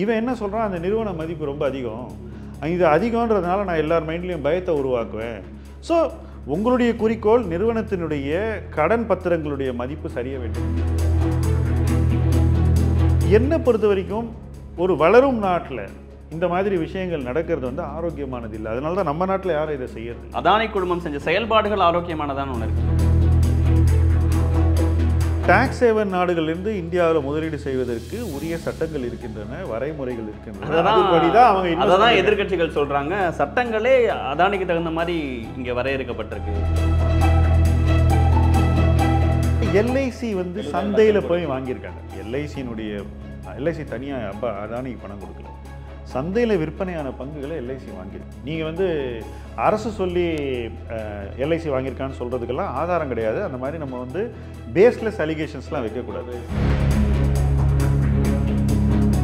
இவன் என்ன சொல்கிறான் அந்த நிறுவன மதிப்பு ரொம்ப அதிகம். இது அதிகன்றதுனால நான் எல்லார் மைண்ட்லேயும் பயத்தை உருவாக்குவேன். ஸோ உங்களுடைய குறிக்கோள் நிறுவனத்தினுடைய கடன் பத்திரங்களுடைய மதிப்பு சரிய வேண்டும். என்னை பொறுத்த வரைக்கும் ஒரு வளரும் நாட்டில் இந்த மாதிரி விஷயங்கள் நடக்கிறது வந்து ஆரோக்கியமானது இல்லை. அதனால தான் நம்ம நாட்டில் யாரும் இதை செய்யறது அதானி குழுமம் செஞ்ச செயல்பாடுகள் ஆரோக்கியமானதான்னு ஒன்று இருக்குது டாக்ஸ் சேவன் நாடுகளிலிருந்து இந்தியாவில் முதலீடு செய்வதற்கு உரிய சட்டங்கள் இருக்கின்றன வரைமுறைகள் இருக்கின்றன. அதுபடிதான் அவங்க பண்ணிருக்காங்க. எதிர்க்கட்சிகள் சொல்றாங்க. சட்டங்களே அதானிக்கு தகுந்த மாதிரி இங்க வரையறுக்கப்பட்டிருக்கு. எல்ஐசி வந்து சந்தையில் போய் வாங்கியிருக்காங்க. எல்ஐசியினுடைய எல்ஐசி தனியாக அப்பா அதானிக்கு பணம் கொடுக்கல. சந்தையில் விற்பனையான பங்குகளை எல்ஐசி வாங்கியிருக்கு. நீங்கள் வந்து அரசு சொல்லி எல்ஐசி வாங்கியிருக்கான்னு சொல்கிறதுக்கெல்லாம் ஆதாரம் கிடையாது. அந்த மாதிரி நம்ம வந்து பேஸ்லெஸ் அலிகேஷன்ஸ்லாம் வைக்கக்கூடாது.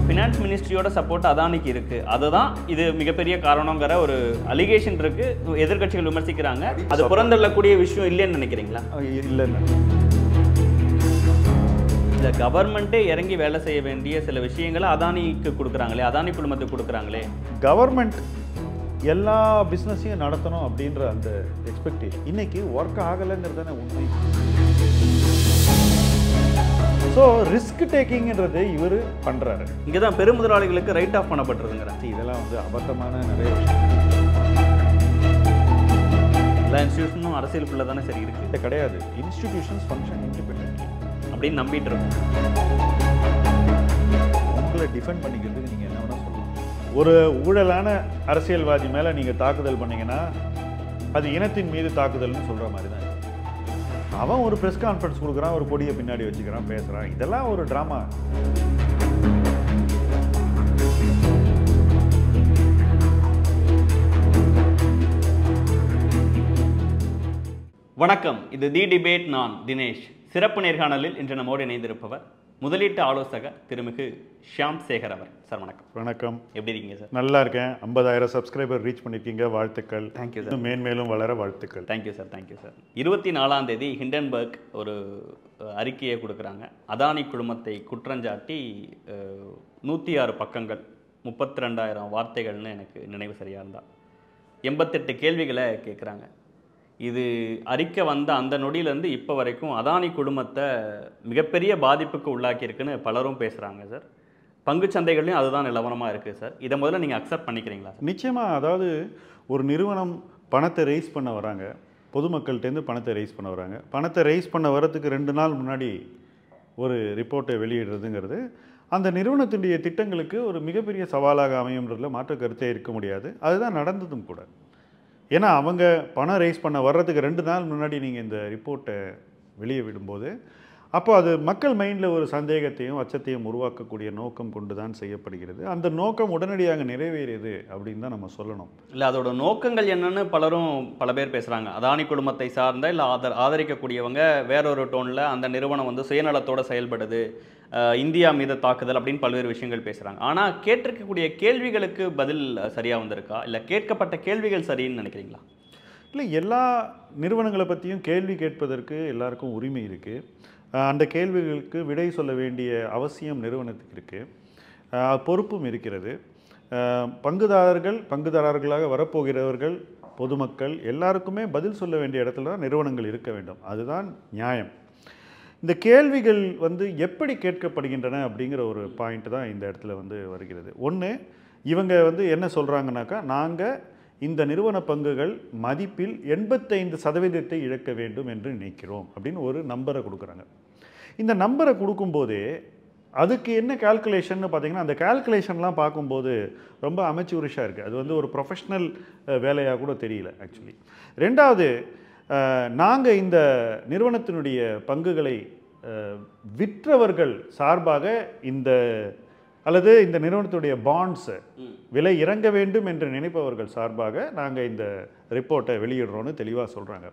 ஃபினான்ஸ் மினிஸ்ட்ரியோட சப்போர்ட் அதானிக்கு இருக்கு. அதுதான் இது மிகப்பெரிய காரணங்கிற ஒரு அலிகேஷன் இருக்கு. எதிர்க்கட்சிகள் விமர்சிக்கிறாங்க. அது புறந்தள்ளக்கூடிய விஷயம் இல்லைன்னு நினைக்கிறீங்களா? இல்லைன்னு இந்த கவர்மெண்ட்டே இறங்கி வேலை செய்ய வேண்டிய சில விஷயங்களை அதானிக்கு கொடுக்குறாங்களே அதானி குழுமத்துக்கு கொடுக்குறாங்களே. கவர்மெண்ட் எல்லா பிஸ்னஸையும் நடத்தணும் அப்படின்ற அந்த எக்ஸ்பெக்டேஷன் இன்னைக்கு ஒர்க் ஆகலைங்கிறது தானே உண்மை. ஸோ ரிஸ்க் டேக்கிங்ன்றது இவர் பண்ணுறாரு இங்கே தான் பெருமுதலாளிகளுக்கு ரைட் ஆஃப் பண்ணப்பட்டிருதுங்கிறாங்க இதெல்லாம் வந்து அபத்தமான நிறைய எல்லா இன்ஸ்டியூஷனும் அரசியலுக்குள்ள தானே சரி இருக்கு. இது கிடையாது. இன்ஸ்டிடியூஷன்ஸ் ஃபங்க்ஷன் இண்டிபெண்ட் அப்படின்னு நம்பிட்டு இருக்கோம். உங்களை டிஃபெண்ட் பண்ணிக்கிறதுக்கு நீங்கள் என்ன வேணால் சொல்லலாம். ஒரு ஊழலான அரசியல்வாதி மேலே நீங்கள் தாக்குதல் பண்ணீங்கன்னா அது இனத்தின் மீது தாக்குதல்னு சொல்கிற மாதிரி தான். அவன் ஒரு ப்ரெஸ் கான்ஃபரன்ஸ் கொடுக்குறான் ஒரு கொடியை பின்னாடி வச்சுக்கிறான் பேசுகிறான் இதெல்லாம் ஒரு ட்ராமா வணக்கம். இது தி டிபேட் நான் தினேஷ். சிறப்பு நேர்காணலில் இன்று நம்மோடு இணைந்திருப்பவர் முதலீட்டு ஆலோசகர் திருமிகு ஷியாம் சேகர் அவர். சார் வணக்கம். வணக்கம். எப்படி இருக்கீங்க சார்? நல்லா இருக்கேன். ஐம்பதாயிரம் சப்ஸ்கிரைபர் ரீச் பண்ணியிருக்கீங்க வாழ்த்துக்கள். தேங்க்யூ சார் மேன்மேலும் வளர வாழ்த்துக்கள். தேங்க்யூ சார் தேங்க்யூ சார் இருபத்தி நாலாம் தேதி ஹிண்டன்பர்க் ஒரு அறிக்கையை கொடுக்குறாங்க. அதானி குழுமத்தை குற்றஞ்சாட்டி நூற்றி ஆறு பக்கங்கள் முப்பத்தி ரெண்டாயிரம் வார்த்தைகள்னு எனக்கு நினைவு சரியாக இருந்தா. எண்பத்தெட்டு கேள்விகளை கேட்குறாங்க இது அறிக்கை வந்த அந்த நொடியிலேருந்து இப்போ வரைக்கும் அதானி குழுமத்தை மிகப்பெரிய பாதிப்புக்கு உள்ளாக்கியிருக்குன்னு பலரும் பேசுகிறாங்க சார். பங்கு சந்தைகள்லையும் அதுதான் நிலவரமாக இருக்குது சார். இதை முதல்ல நீங்கள் அக்செப்ட் பண்ணிக்கிறீங்களா சார்? நிச்சயமாக அதாவது ஒரு நிறுவனம் பணத்தை ரைஸ் பண்ண வராங்க. பொதுமக்கள்கிட்டேருந்து பணத்தை ரைஸ் பண்ண வராங்க. பணத்தை ரைஸ் பண்ண வரத்துக்கு ரெண்டு நாள் முன்னாடி ஒரு ரிப்போர்ட்டை வெளியிடுறதுங்கிறது அந்த நிறுவனத்தினுடைய திட்டங்களுக்கு ஒரு மிகப்பெரிய சவாலாக அமையும்ன்றதுல மாற்று கருத்தே இருக்க முடியாது. அதுதான் நடந்ததும் கூட. ஏன்னா அவங்க பணம் ரைஸ் பண்ண வர்றதுக்கு ரெண்டு நாள் முன்னாடி நீங்கள் இந்த ரிப்போர்ட்டை வெளியே விடும்போது அப்போ அது மக்கள் மைண்டில் ஒரு சந்தேகத்தையும் அச்சத்தையும் உருவாக்கக்கூடிய நோக்கம் கொண்டு தான் செய்யப்படுகிறது. அந்த நோக்கம் உடனடியாக நிறைவேறியது அப்படின்னு தான் நம்ம சொல்லணும். இல்லை அதோட நோக்கங்கள் என்னன்னு பலரும் பல பேர் பேசுகிறாங்க அதானி குழுமத்தை சார்ந்த இல்லை ஆதர் ஆதரிக்கக்கூடியவங்க வேறொரு டோனில் அந்த நிறுவனம் வந்து சுயநலத்தோடு செயல்படுது. இந்தியா மீது தாக்குதல் அப்படின்னு பல்வேறு விஷயங்கள் பேசுகிறாங்க ஆனால் கேட்டிருக்கக்கூடிய கேள்விகளுக்கு பதில் சரியாக வந்திருக்கா? இல்லை கேட்கப்பட்ட கேள்விகள் சரின்னு நினைக்கிறீங்களா? இல்லை எல்லா நிறுவனங்களை பற்றியும் கேள்வி கேட்பதற்கு எல்லாருக்கும் உரிமை இருக்குது அந்த கேள்விகளுக்கு விடை சொல்ல வேண்டிய அவசியம் நிறுவனத்துக்கு இருக்குது பொறுப்பும் இருக்கிறது. பங்குதாரர்கள் பங்குதாரர்களாக வரப்போகிறவர்கள் பொதுமக்கள் எல்லாருக்குமே பதில் சொல்ல வேண்டிய இடத்துல தான் நிறுவனங்கள் இருக்க வேண்டும். அதுதான் நியாயம். இந்த கேள்விகள் வந்து எப்படி கேட்கப்படுகின்றன அப்படிங்கிற ஒரு பாயிண்ட் தான் இந்த இடத்துல வந்து வருகிறது. ஒன்று இவங்க வந்து என்ன சொல்கிறாங்கனாக்கா நாங்கள் இந்த நிறுவன பங்குகள் மதிப்பில் எண்பத்தைந்து சதவீதத்தை இழக்க வேண்டும் என்று நினைக்கிறோம் அப்படின்னு ஒரு நம்பரை கொடுக்குறாங்க. இந்த நம்பரை கொடுக்கும்போதே அதுக்கு என்ன கால்குலேஷன் பார்த்தீங்கன்னா அந்த கால்குலேஷன்லாம் பார்க்கும்போது ரொம்ப அமைச்சூரிஷாக இருக்குது அது வந்து ஒரு ப்ரொஃபஷ்னல் வேலையாக கூட தெரியல ஆக்சுவலி ரெண்டாவது நாங்கள் இந்த நிறுவனத்தினுடைய பங்குகளை விற்றவர்கள் சார்பாக இந்த அல்லது இந்த நிறுவனத்துடைய பாண்ட்ஸ் விலை இறங்க வேண்டும் என்று நினைப்பவர்கள் சார்பாக நாங்கள் இந்த ரிப்போர்ட்டை வெளியிடுறோன்னு தெளிவாக சொல்கிறாங்க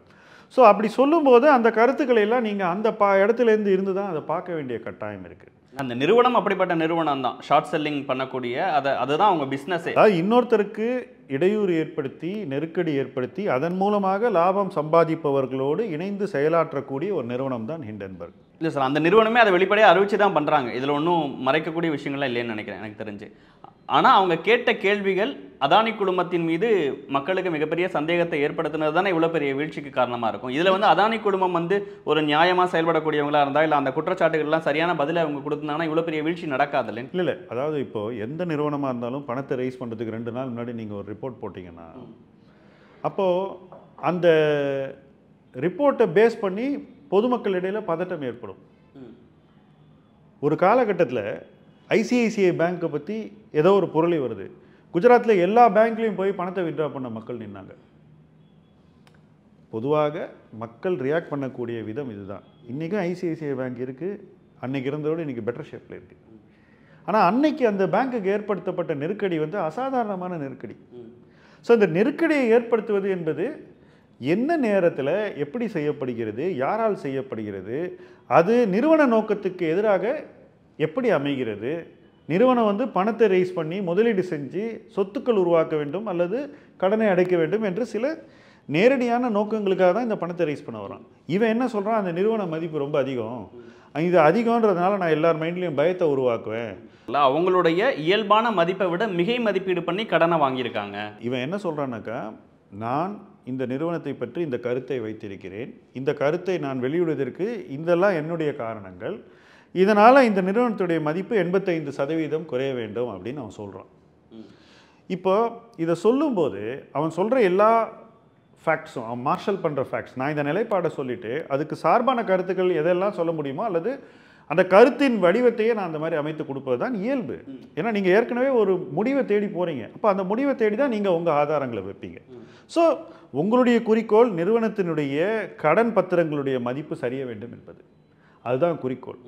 ஸோ அப்படி சொல்லும்போது அந்த கருத்துக்களை எல்லாம் நீங்கள் அந்த பா இடத்துலேருந்து இருந்து தான் அதை பார்க்க வேண்டிய கட்டாயம் இருக்குது அந்த நிறுவனம் அப்படிப்பட்ட நிறுவனம் தான் ஷார்ட் செல்லிங் பண்ணக்கூடிய அதை அதுதான் அவங்க பிஸ்னஸே அதாவது இன்னொருத்தருக்கு இடையூறு ஏற்படுத்தி நெருக்கடி ஏற்படுத்தி அதன் மூலமாக லாபம் சம்பாதிப்பவர்களோடு இணைந்து செயலாற்றக்கூடிய ஒரு நிறுவனம் தான் ஹிண்டன்பர்க் இல்லை சார் அந்த நிறுவனமே அதை வெளிப்படையாக அறிவிச்சு தான் பண்ணுறாங்க இதில் ஒன்றும் மறைக்கக்கூடிய விஷயங்கள்லாம் இல்லைன்னு நினைக்கிறேன் எனக்கு தெரிஞ்சு. ஆனால் அவங்க கேட்ட கேள்விகள் அதானி குழுமத்தின் மீது மக்களுக்கு மிகப்பெரிய சந்தேகத்தை ஏற்படுத்தினது தானே இவ்வளோ பெரிய வீழ்ச்சிக்கு காரணமாக இருக்கும். இதில் வந்து அதானி குழுமம் வந்து ஒரு நியாயமாக செயல்படக்கூடியவங்களா இருந்தால் இல்லை அந்த குற்றச்சாட்டுகள்லாம் சரியான பதிலை அவங்க கொடுத்தாங்கன்னா இவ்வளோ பெரிய வீழ்ச்சி நடக்காதுல்ல? இல்லை இல்லை. அதாவது இப்போ எந்த நிறுவனமாக இருந்தாலும் பணத்தை ரைஸ் பண்ணுறதுக்கு ரெண்டு நாள் முன்னாடி நீங்கள் ஒரு ரிப்போர்ட் போட்டிங்கன்னா அப்போது அந்த ரிப்போர்ட்டை பேஸ் பண்ணி பொதுமக்கள் இடையில பதட்டம் ஏற்படும். ஒரு காலகட்டத்தில் ஐசிஐசிஐ பேங்க்கை பற்றி ஏதோ ஒரு பொருளை வருது. குஜராத்தில் எல்லா பேங்க்லேயும் போய் பணத்தை வித்ட்ரா பண்ண மக்கள் நின்னாங்க. பொதுவாக மக்கள் ரியாக்ட் பண்ணக்கூடிய விதம் இதுதான். இன்றைக்கும் ஐசிஐசிஐ பேங்க் இருக்குது அன்னைக்கு இருந்ததோடு இன்றைக்கி பெட்டர் ஷேப்பில் இருக்குது ஆனால் அன்னைக்கு அந்த பேங்க்குக்கு ஏற்படுத்தப்பட்ட நெருக்கடி வந்து அசாதாரணமான நெருக்கடி. ஸோ இந்த நெருக்கடியை ஏற்படுத்துவது என்பது என்ன நேரத்தில் எப்படி செய்யப்படுகிறது யாரால் செய்யப்படுகிறது அது நிறுவன நோக்கத்துக்கு எதிராக எப்படி அமைகிறது? நிறுவனம் வந்து பணத்தை ரைஸ் பண்ணி முதலீடு செஞ்சு சொத்துக்கள் உருவாக்க வேண்டும் அல்லது கடனை அடைக்க வேண்டும் என்று சில நேரடியான நோக்கங்களுக்காக தான் இந்த பணத்தை ரைஸ் பண்ண வரான் இவன் என்ன சொல்கிறான் அந்த நிறுவன மதிப்பு ரொம்ப அதிகம். இது அதிகம்ன்றதுனால நான் எல்லார் மைண்ட்லேயும் பயத்தை உருவாக்குவேன். இல்ல, அவங்களுடைய இயல்பான மதிப்பை விட மிகை மதிப்பீடு பண்ணி கடனை வாங்கியிருக்காங்க. இவன் என்ன சொல்கிறான்னாக்கா நான் இந்த நிறுவனத்தை பற்றி இந்த கருத்தை வைத்திருக்கிறேன். இந்த கருத்தை நான் வெளியிடுவதற்கு இதெல்லாம் என்னுடைய காரணங்கள். இதனால் இந்த நிறுவனத்துடைய மதிப்பு எண்பத்தைந்து சதவீதம் குறைய வேண்டும் அப்படின்னு அவன் சொல்கிறான் இப்போ இதை சொல்லும்போது அவன் சொல்கிற எல்லா ஃபேக்ட்ஸும் அவன் மார்ஷல் பண்ணுற ஃபேக்ட்ஸ் நான் இந்த நிலைப்பாடை சொல்லிவிட்டு அதுக்கு சார்பான கருத்துக்கள் எதெல்லாம் சொல்ல முடியுமோ அல்லது அந்த கருத்தின் வடிவத்தையே நான் அந்த மாதிரி அமைத்து கொடுப்பது தான் இயல்பு. ஏன்னா நீங்கள் ஏற்கனவே ஒரு முடிவை தேடி போகிறீங்க அப்போ அந்த முடிவை தேடி தான் நீங்கள் உங்கள் ஆதாரங்களை வைப்பீங்க. ஸோ உங்களுடைய குறிக்கோள் நிறுவனத்தினுடைய கடன் பத்திரங்களுடைய மதிப்பு சரிய வேண்டும் என்பது. அதுதான் குறிக்கோள்.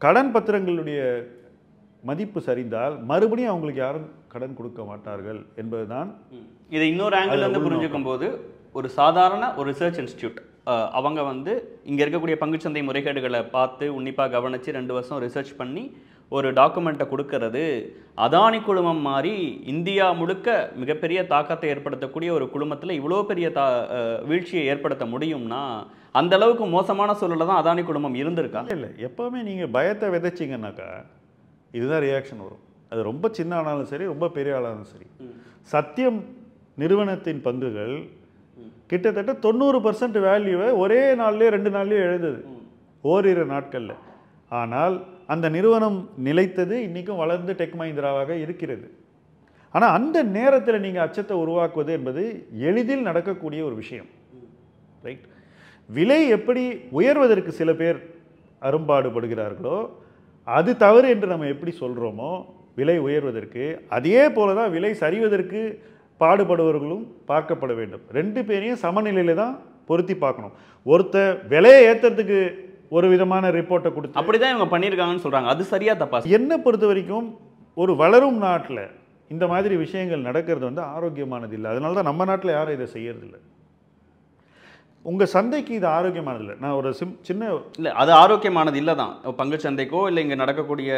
கடன் பத்திரங்களுடைய மதிப்பு சரிந்தால் மறுபடியும் அவங்களுக்கு யாரும் கடன் கொடுக்க மாட்டார்கள் என்பதுதான் இதை இன்னொரு ஆங்கிள் வந்து புரிஞ்சுக்கும் போது ஒரு சாதாரண ஒரு ரிசர்ச் இன்ஸ்டியூட் அவங்க வந்து இங்கே இருக்கக்கூடிய பங்குச்சந்தை முறைகேடுகளை பார்த்து உன்னிப்பாக கவனித்து ரெண்டு வருஷம் ரிசர்ச் பண்ணி ஒரு டாக்குமெண்ட்டை கொடுக்கறது. அதானி குழுமம் மாதிரி இந்தியா முழுக்க மிகப்பெரிய தாக்கத்தை ஏற்படுத்தக்கூடிய ஒரு குழுமத்தில் இவ்வளோ பெரிய தா வீழ்ச்சியை ஏற்படுத்த முடியும்னா அந்த அளவுக்கு மோசமான சூழல்ல தான் அதானி குழுமம் இருந்திருக்கா? இல்லை எப்போவுமே நீங்கள் பயத்தை விதைச்சிங்கனாக்கா இதுதான் ரியாக்ஷன் வரும். அது ரொம்ப சின்ன ஆனாலும் சரி ரொம்ப பெரிய ஆளாலும் சரி. சத்தியம் நிறுவனத்தின் பங்குகள் கிட்டத்தட்ட தொண்ணூறு பர்சன்ட் வேல்யூவை ஒரே நாள்லேயே ரெண்டு நாள்லேயே எழுதுது ஓரிரு நாட்களில். ஆனால் அந்த நிறுவனம் நிலைத்தது இன்றைக்கும் வளர்ந்து டெக் மஹிந்திராவாக இருக்கிறது. ஆனால் அந்த நேரத்தில் நீங்கள் அச்சத்தை உருவாக்குவது என்பது எளிதில் நடக்கக்கூடிய ஒரு விஷயம். ரைட் விலை எப்படி உயர்வதற்கு சில பேர் அரும்பாடுபடுகிறார்களோ அது தவறு என்று நம்ம எப்படி சொல்கிறோமோ விலை உயர்வதற்கு அதே போல தான் விலை சரிவதற்கு பாடுபடுபவர்களும் பார்க்கப்பட வேண்டும். ரெண்டு பேரையும் சமநிலையில தான் பொருத்தி பார்க்கணும். ஒருத்தர் விலையை ஏற்றுறதுக்கு ஒரு விதமான ரிப்போர்ட்டை கொடுத்து அப்படிதான் இவங்க பண்ணியிருக்காங்கன்னு சொல்றாங்க. அது சரியா தப்பா? என்னை பொறுத்த வரைக்கும் ஒரு வளரும் நாட்டில் இந்த மாதிரி விஷயங்கள் நடக்கிறது வந்து ஆரோக்கியமானது இல்லை. அதனால தான் நம்ம நாட்டில் யாரும் இதை செய்யறதில்ல. உங்கள் சந்தைக்கு இது ஆரோக்கியமானதில்லை. நான் ஒரு சிம் சின்ன இல்லை அது ஆரோக்கியமானது இல்லை தான் பங்குச்சந்தைக்கோ இல்லை இங்கே நடக்கக்கூடிய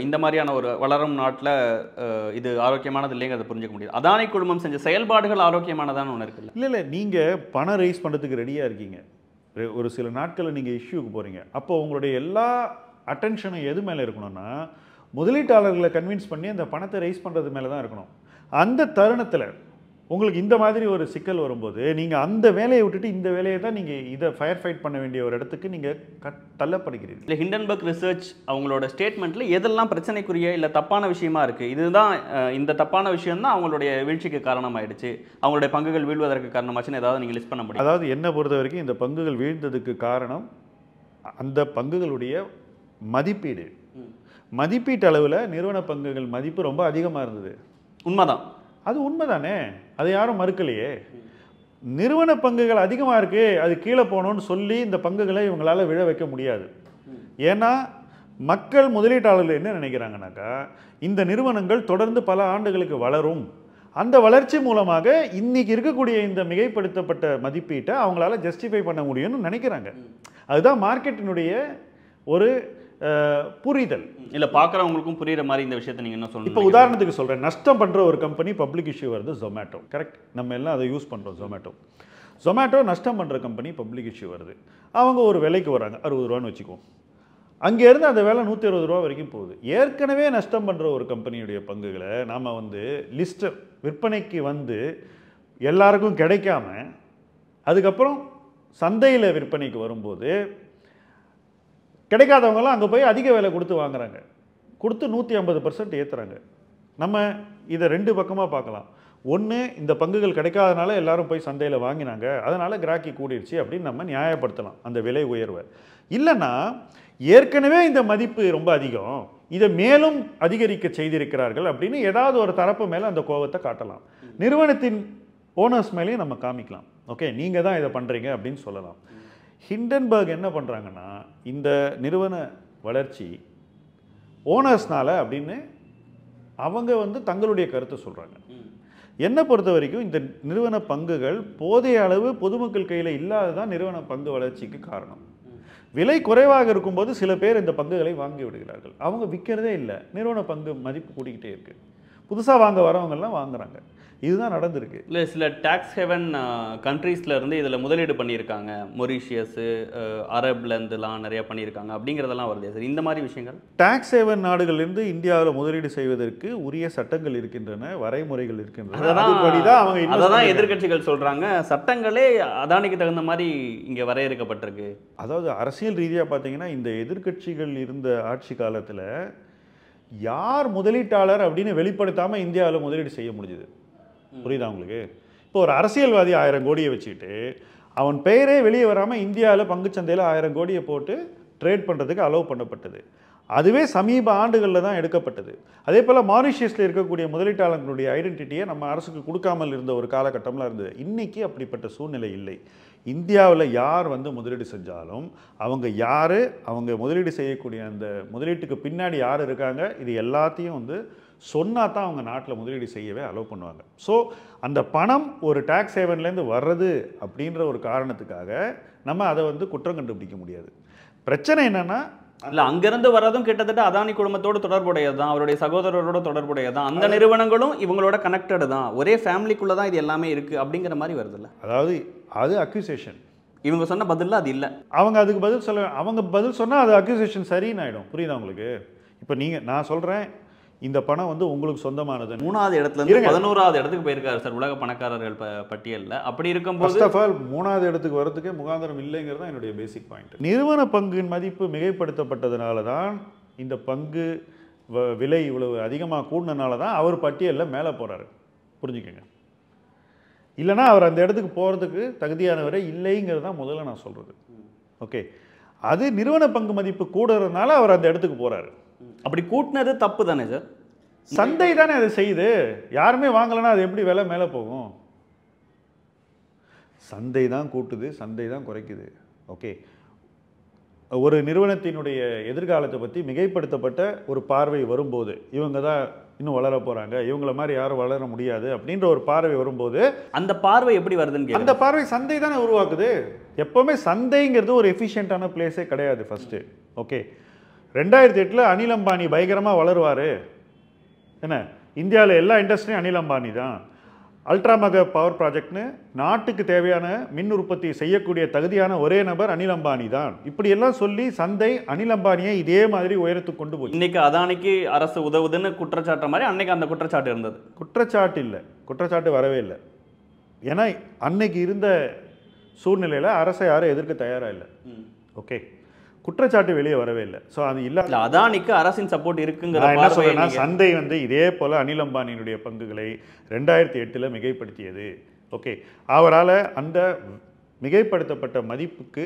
இந்த மாதிரியான ஒரு வளரும் நாட்டில் இது ஆரோக்கியமானது இல்லைங்க அதை புரிஞ்சுக்க முடியாது. அதானி குழுமம் செஞ்ச செயல்பாடுகள் ஆரோக்கியமானதான்னு ஒன்று இருக்குல்ல. இல்லை இல்லை நீங்கள் பணம் ரைஸ் பண்ணுறதுக்கு ரெடியாக இருக்கீங்க. ரெ- ஒரு சில நாட்களில் நீங்கள் இஷ்யூக்கு போகிறீங்க அப்போ உங்களுடைய எல்லா அட்டென்ஷனும் எது மேலே இருக்கணும்னா முதலீட்டாளர்களை கன்வின்ஸ் பண்ணி அந்த பணத்தை ரைஸ் பண்ணுறது மேலே தான் இருக்கணும். அந்த தருணத்தில் உங்களுக்கு இந்த மாதிரி ஒரு சிக்கல் வரும்போது நீங்கள் அந்த வேலையை விட்டுட்டு இந்த வேலையை தான் நீங்கள் இதை ஃபயர் ஃபைட் பண்ண வேண்டிய ஒரு இடத்துக்கு நீங்கள் கட் தள்ளப்படுகிறீர்கள். இல்லை ஹிண்டன்பர்க் ரிசர்ச் அவங்களோட ஸ்டேட்மெண்ட்டில் எதெல்லாம் பிரச்சனைக்குரிய இல்லை தப்பான விஷயமா இருக்குது இதுதான் இந்த தப்பான விஷயம் தான் அவங்களுடைய வீழ்ச்சிக்கு காரணமாயிடுச்சு அவங்களுடைய பங்குகள் வீழ்வதற்கு காரணமாச்சுன்னு ஏதாவது நீங்கள் லிஸ்ட் பண்ண முடியும். அதாவது என்னை பொறுத்த வரைக்கும் இந்த பங்குகள் வீழ்ந்ததுக்கு காரணம் அந்த பங்குகளுடைய மதிப்பீடு. மதிப்பீட்டு அளவில் நிறுவன பங்குகள் மதிப்பு ரொம்ப அதிகமாக இருந்தது. உண்மைதான். அது உண்மைதானே? அதை யாரும் மறுக்கலையே. நிறுவன பங்குகள் அதிகமாக இருக்குது அது கீழே போகணும்னு சொல்லி இந்த பங்குகளை இவங்களால் விழ வைக்க முடியாது. ஏன்னா மக்கள் முதலீட்டாளர்கள் என்ன நினைக்கிறாங்கனாக்கா இந்த நிறுவனங்கள் தொடர்ந்து பல ஆண்டுகளுக்கு வளரும். அந்த வளர்ச்சி மூலமாக இன்னைக்கு இருக்கக்கூடிய இந்த மிகைப்படுத்தப்பட்ட மதிப்பீட்டை அவங்களால ஜஸ்டிஃபை பண்ண முடியும்னு நினைக்கிறாங்க. அதுதான் மார்க்கெட்டினுடைய ஒரு புரிதல். இல்ல பார்க்குறவங்களுக்கும் புரியுற மாதிரி இந்த விஷயத்தை நீங்க என்ன இப்போ சொல்லணும் உதாரணத்துக்கு சொல்கிறேன் நஷ்டம் பண்ணுற ஒரு கம்பெனி பப்ளிக் இஷ்யூ வருது ஜொமேட்டோ கரெக்ட் நம்ம எல்லாம் அதை யூஸ் பண்ணுறோம் ஜொமேட்டோ ஜொமேட்டோ நஷ்டம் பண்ணுற கம்பெனி பப்ளிக் இஷ்யூ வருது. அவங்க ஒரு விலைக்கு வராங்க அறுபது ரூபான்னு வச்சுக்குவோம் அங்கேருந்து அந்த வேலை நூற்றி அறுபது ரூபா வரைக்கும் போகுது. ஏற்கனவே நஷ்டம் பண்ணுற ஒரு கம்பெனியுடைய பங்குகளை நாம் வந்து லிஸ்ட்டு விற்பனைக்கு வந்து எல்லாருக்கும் கிடைக்காம அதுக்கப்புறம் சந்தையில் விற்பனைக்கு வரும்போது கிடைக்காதவங்கலாம் அங்கே போய் அதிக விலை கொடுத்து வாங்குறாங்க. கொடுத்து நூற்றி ஐம்பது பர்சன்ட் ஏற்றுறாங்க நம்ம இதை ரெண்டு பக்கமாக பார்க்கலாம். ஒன்று இந்த பங்குகள் கிடைக்காதனால எல்லாரும் போய் சந்தையில் வாங்கினாங்க. அதனால் கிராக்கி கூடிருச்சு அப்படின்னு நம்ம நியாயப்படுத்தலாம் அந்த விலை உயர்வை. இல்லைன்னா ஏற்கனவே இந்த மதிப்பு ரொம்ப அதிகம். இதை மேலும் அதிகரிக்க செய்திருக்கிறார்கள் அப்படின்னு ஏதாவது ஒரு தரப்பு மேலே அந்த கோபத்தை காட்டலாம். நிறுவனத்தின் ஓனர்ஸ் மேலேயும் நம்ம காமிக்கலாம். ஓகே நீங்கள் தான் இதை பண்ணுறீங்க அப்படின்னு சொல்லலாம். ஹிண்டன்பர்க் என்ன பண்ணுறாங்கன்னா இந்த நிறுவன வளர்ச்சி ஓனர்ஸ்னால அப்படின்னு அவங்க வந்து தங்களுடைய கருத்தை சொல்கிறாங்க என்னை பொறுத்த வரைக்கும் இந்த நிறுவன பங்குகள் போதிய அளவு பொதுமக்கள் கையில் இல்லாததான் நிறுவன பங்கு வளர்ச்சிக்கு காரணம். விலை குறைவாக இருக்கும்போது சில பேர் இந்த பங்குகளை வாங்கி விடுகிறார்கள். அவங்க விற்கிறதே இல்லை. நிறுவன பங்கு மதிப்பு கூடிக்கிட்டே இருக்கு. புதுசாக வாங்க வரவங்கெல்லாம் வாங்குறாங்க. இதுதான் நடந்திருக்கு. இல்ல சில டாக்ஸ் ஹெவன் கண்ட்ரீஸ்ல இருந்து இதுல முதலீடு பண்ணியிருக்காங்க. மொரீஷியஸ் அரப்ல இருந்துலாம் நிறைய பண்ணியிருக்காங்க. அப்படிங்கிறதெல்லாம் வருது. சார் இந்த மாதிரி விஷயங்கள்? டாக்ஸ் சேவன் நாடுகளிலிருந்து இந்தியாவில் முதலீடு செய்வதற்கு உரிய சட்டங்கள் இருக்கின்றன வரைமுறைகள் இருக்கின்றன. அவங்க பண்ணிருக்காங்க. எதிர்க்கட்சிகள் சொல்றாங்க. சட்டங்களே அதானிக்கு தகுந்த மாதிரி இங்க வரையறுக்கப்பட்டிருக்கு. அதாவது அரசியல் ரீதியாக பார்த்தீங்கன்னா இந்த எதிர்க்கட்சிகள் இருந்த ஆட்சி காலத்தில் யார் முதலீட்டாளர் அப்படின்னு வெளிப்படுத்தாமல் இந்தியாவில் முதலீடு செய்ய முடிஞ்சுது. புரியுதா உங்களுக்கு? இப்போ ஒரு அரசியல்வாதி ஆயிரம் கோடியை வச்சுக்கிட்டு அவன் பெயரே வெளியே வராமல் இந்தியாவில் பங்குச்சந்தையில் ஆயிரம் கோடியை போட்டு ட்ரேட் பண்ணுறதுக்கு அலோவ் பண்ணப்பட்டது. அதுவே சமீப ஆண்டுகளில் தான் எடுக்கப்பட்டது. அதே போல் மாரிஷியஸில் இருக்கக்கூடிய முதலீட்டாளர்களுடைய ஐடென்டிட்டியை நம்ம அரசுக்கு கொடுக்காமல் இருந்த ஒரு காலகட்டம்லாம் இருந்தது. இன்றைக்கி அப்படிப்பட்ட சூழ்நிலை இல்லை. இந்தியாவில் யார் வந்து முதலீடு செஞ்சாலும் அவங்க யார் அவங்க முதலீடு செய்யக்கூடிய அந்த முதலீட்டுக்கு பின்னாடி யார் இருக்காங்க இது எல்லாத்தையும் வந்து சொன்னா தான் அவங்க நாட்டில் முதலீடு செய்யவே அலோவ் பண்ணுவாங்க. ஸோ அந்த பணம் ஒரு டேக்ஸ் ஹேவன்லேருந்து வர்றது அப்படின்ற ஒரு காரணத்துக்காக நம்ம அதை வந்து குற்றம் கண்டுபிடிக்க முடியாது. பிரச்சனை என்னன்னா இல்ல அங்கிருந்து வர்றதும் கிட்டத்தட்ட அதானி குடும்பத்தோட தொடர்புடையது தான் அவருடைய சகோதரரோட தொடர்புடையது தான் அந்த நிறுவனங்களும் இவங்களோட கனெக்டடு தான். ஒரே ஃபேமிலிக்குள்ள தான் இது எல்லாமே இருக்கு அப்படிங்கிற மாதிரி வருதுல்ல. அதாவது அது அக்யூசேஷன் இவங்க சொன்ன பதில்ல அது இல்ல. அவங்க அதுக்கு பதில் சொல்ல அவங்க பதில் சொன்னால் அது அக்யூசேஷன் சரின்னு ஆகிடும் புரியுதா உங்களுக்கு? இப்போ நீங்கள் நான் சொல்கிறேன் இந்த பணம் வந்து உங்களுக்கு சொந்தமானது மூணாவது இடத்துல இருந்து. பதினோராவது இடத்துக்கு போயிருக்காரு சார் உலக பணக்காரர்கள் பட்டியல்ல. அப்படி இருக்கும்போது ஃபர்ஸ்ட் ஆஃப் ஆல் மூணாவது இடத்துக்கு வரதுக்கே முகாந்திரம் இல்லைங்கிறது தான் என்னுடைய பேசிக் பாயிண்ட் நிறுவன பங்கின் மதிப்பு மிகைப்படுத்தப்பட்டதுனால தான் இந்த பங்கு வ- விலை இவ்வளவு அதிகமாக கூடினனால தான் அவர் பட்டியலில் மேலே போகிறாரு புரிஞ்சுக்கங்க. இல்லைன்னா அவர் அந்த இடத்துக்கு போகிறதுக்கு தகுதியானவரே இல்லைங்கிறது தான் முதல்ல நான் சொல்கிறது ஓகே அது நிறுவன பங்கு மதிப்பு கூடுறதுனால அவர் அந்த இடத்துக்கு போகிறாரு அப்படி கூட்டினது தப்பு தானே சார் சந்தை தானே அதை செய்யுது. யாருமே வாங்கலைன்னா அது எப்படி விலை மேலே போகும்? சந்தை தான் கூட்டுது சந்தை தான் குறைக்குது. ஓகே. ஒரு நிறுவனத்தினுடைய எதிர்காலத்தை பற்றி மிகைப்படுத்தப்பட்ட ஒரு பார்வை வரும்போது இவங்க தான் இன்னும் வளர போகிறாங்க இவங்கள மாதிரி யாரும் வளர முடியாது அப்படின்ற ஒரு பார்வை வரும்போது அந்த பார்வை எப்படி வருதுன்னு. அந்த பார்வை சந்தை தானே உருவாக்குது. எப்போவுமே சந்தைங்கிறது ஒரு எஃபிஷியண்ட்டான பிளேஸே கிடையாது ஃபஸ்ட்டு ஓகே. ரெண்டாயிரத்தி எட்டில் அனில் அம்பானி பயங்கரமாக வளருவார். என்ன? இந்தியாவில் எல்லா இண்டஸ்ட்ரியும் அனில் அம்பானி தான். அல்ட்ராமக பவர் ப்ராஜெக்ட்னு நாட்டுக்கு தேவையான மின் உற்பத்தி செய்யக்கூடிய தகுதியான ஒரே நபர் அனில் அம்பானி தான். இப்படியெல்லாம் சொல்லி சந்தை அனில் அம்பானியை இதே மாதிரி உயரத்துக்கு கொண்டு போய் இன்னைக்கு அதானிக்கு அரசு உதவுதுன்னு குற்றச்சாட்டுற மாதிரி அன்னைக்கு அந்த குற்றச்சாட்டு இருந்தது. குற்றச்சாட்டு இல்லை. குற்றச்சாட்டு வரவே இல்லை. ஏன்னா அன்னைக்கு இருந்த சூழ்நிலையில் அரசை யாரும் எதிர்க்க தயாராக இல்லை. ஓகே குற்றச்சாட்டு வெளியே வரவே இல்லை. ஸோ அது இல்ல அதானிக்கு அரசின் சப்போர்ட் இருக்குங்கிற என்ன சொல்றேன்னா சந்தை வந்து இதே போல அனில் அம்பானியினுடைய பங்குகளை ரெண்டாயிரத்தி எட்டில் மிகைப்படுத்தியது. ஓகே அவரால் அந்த மிகைப்படுத்தப்பட்ட மதிப்புக்கு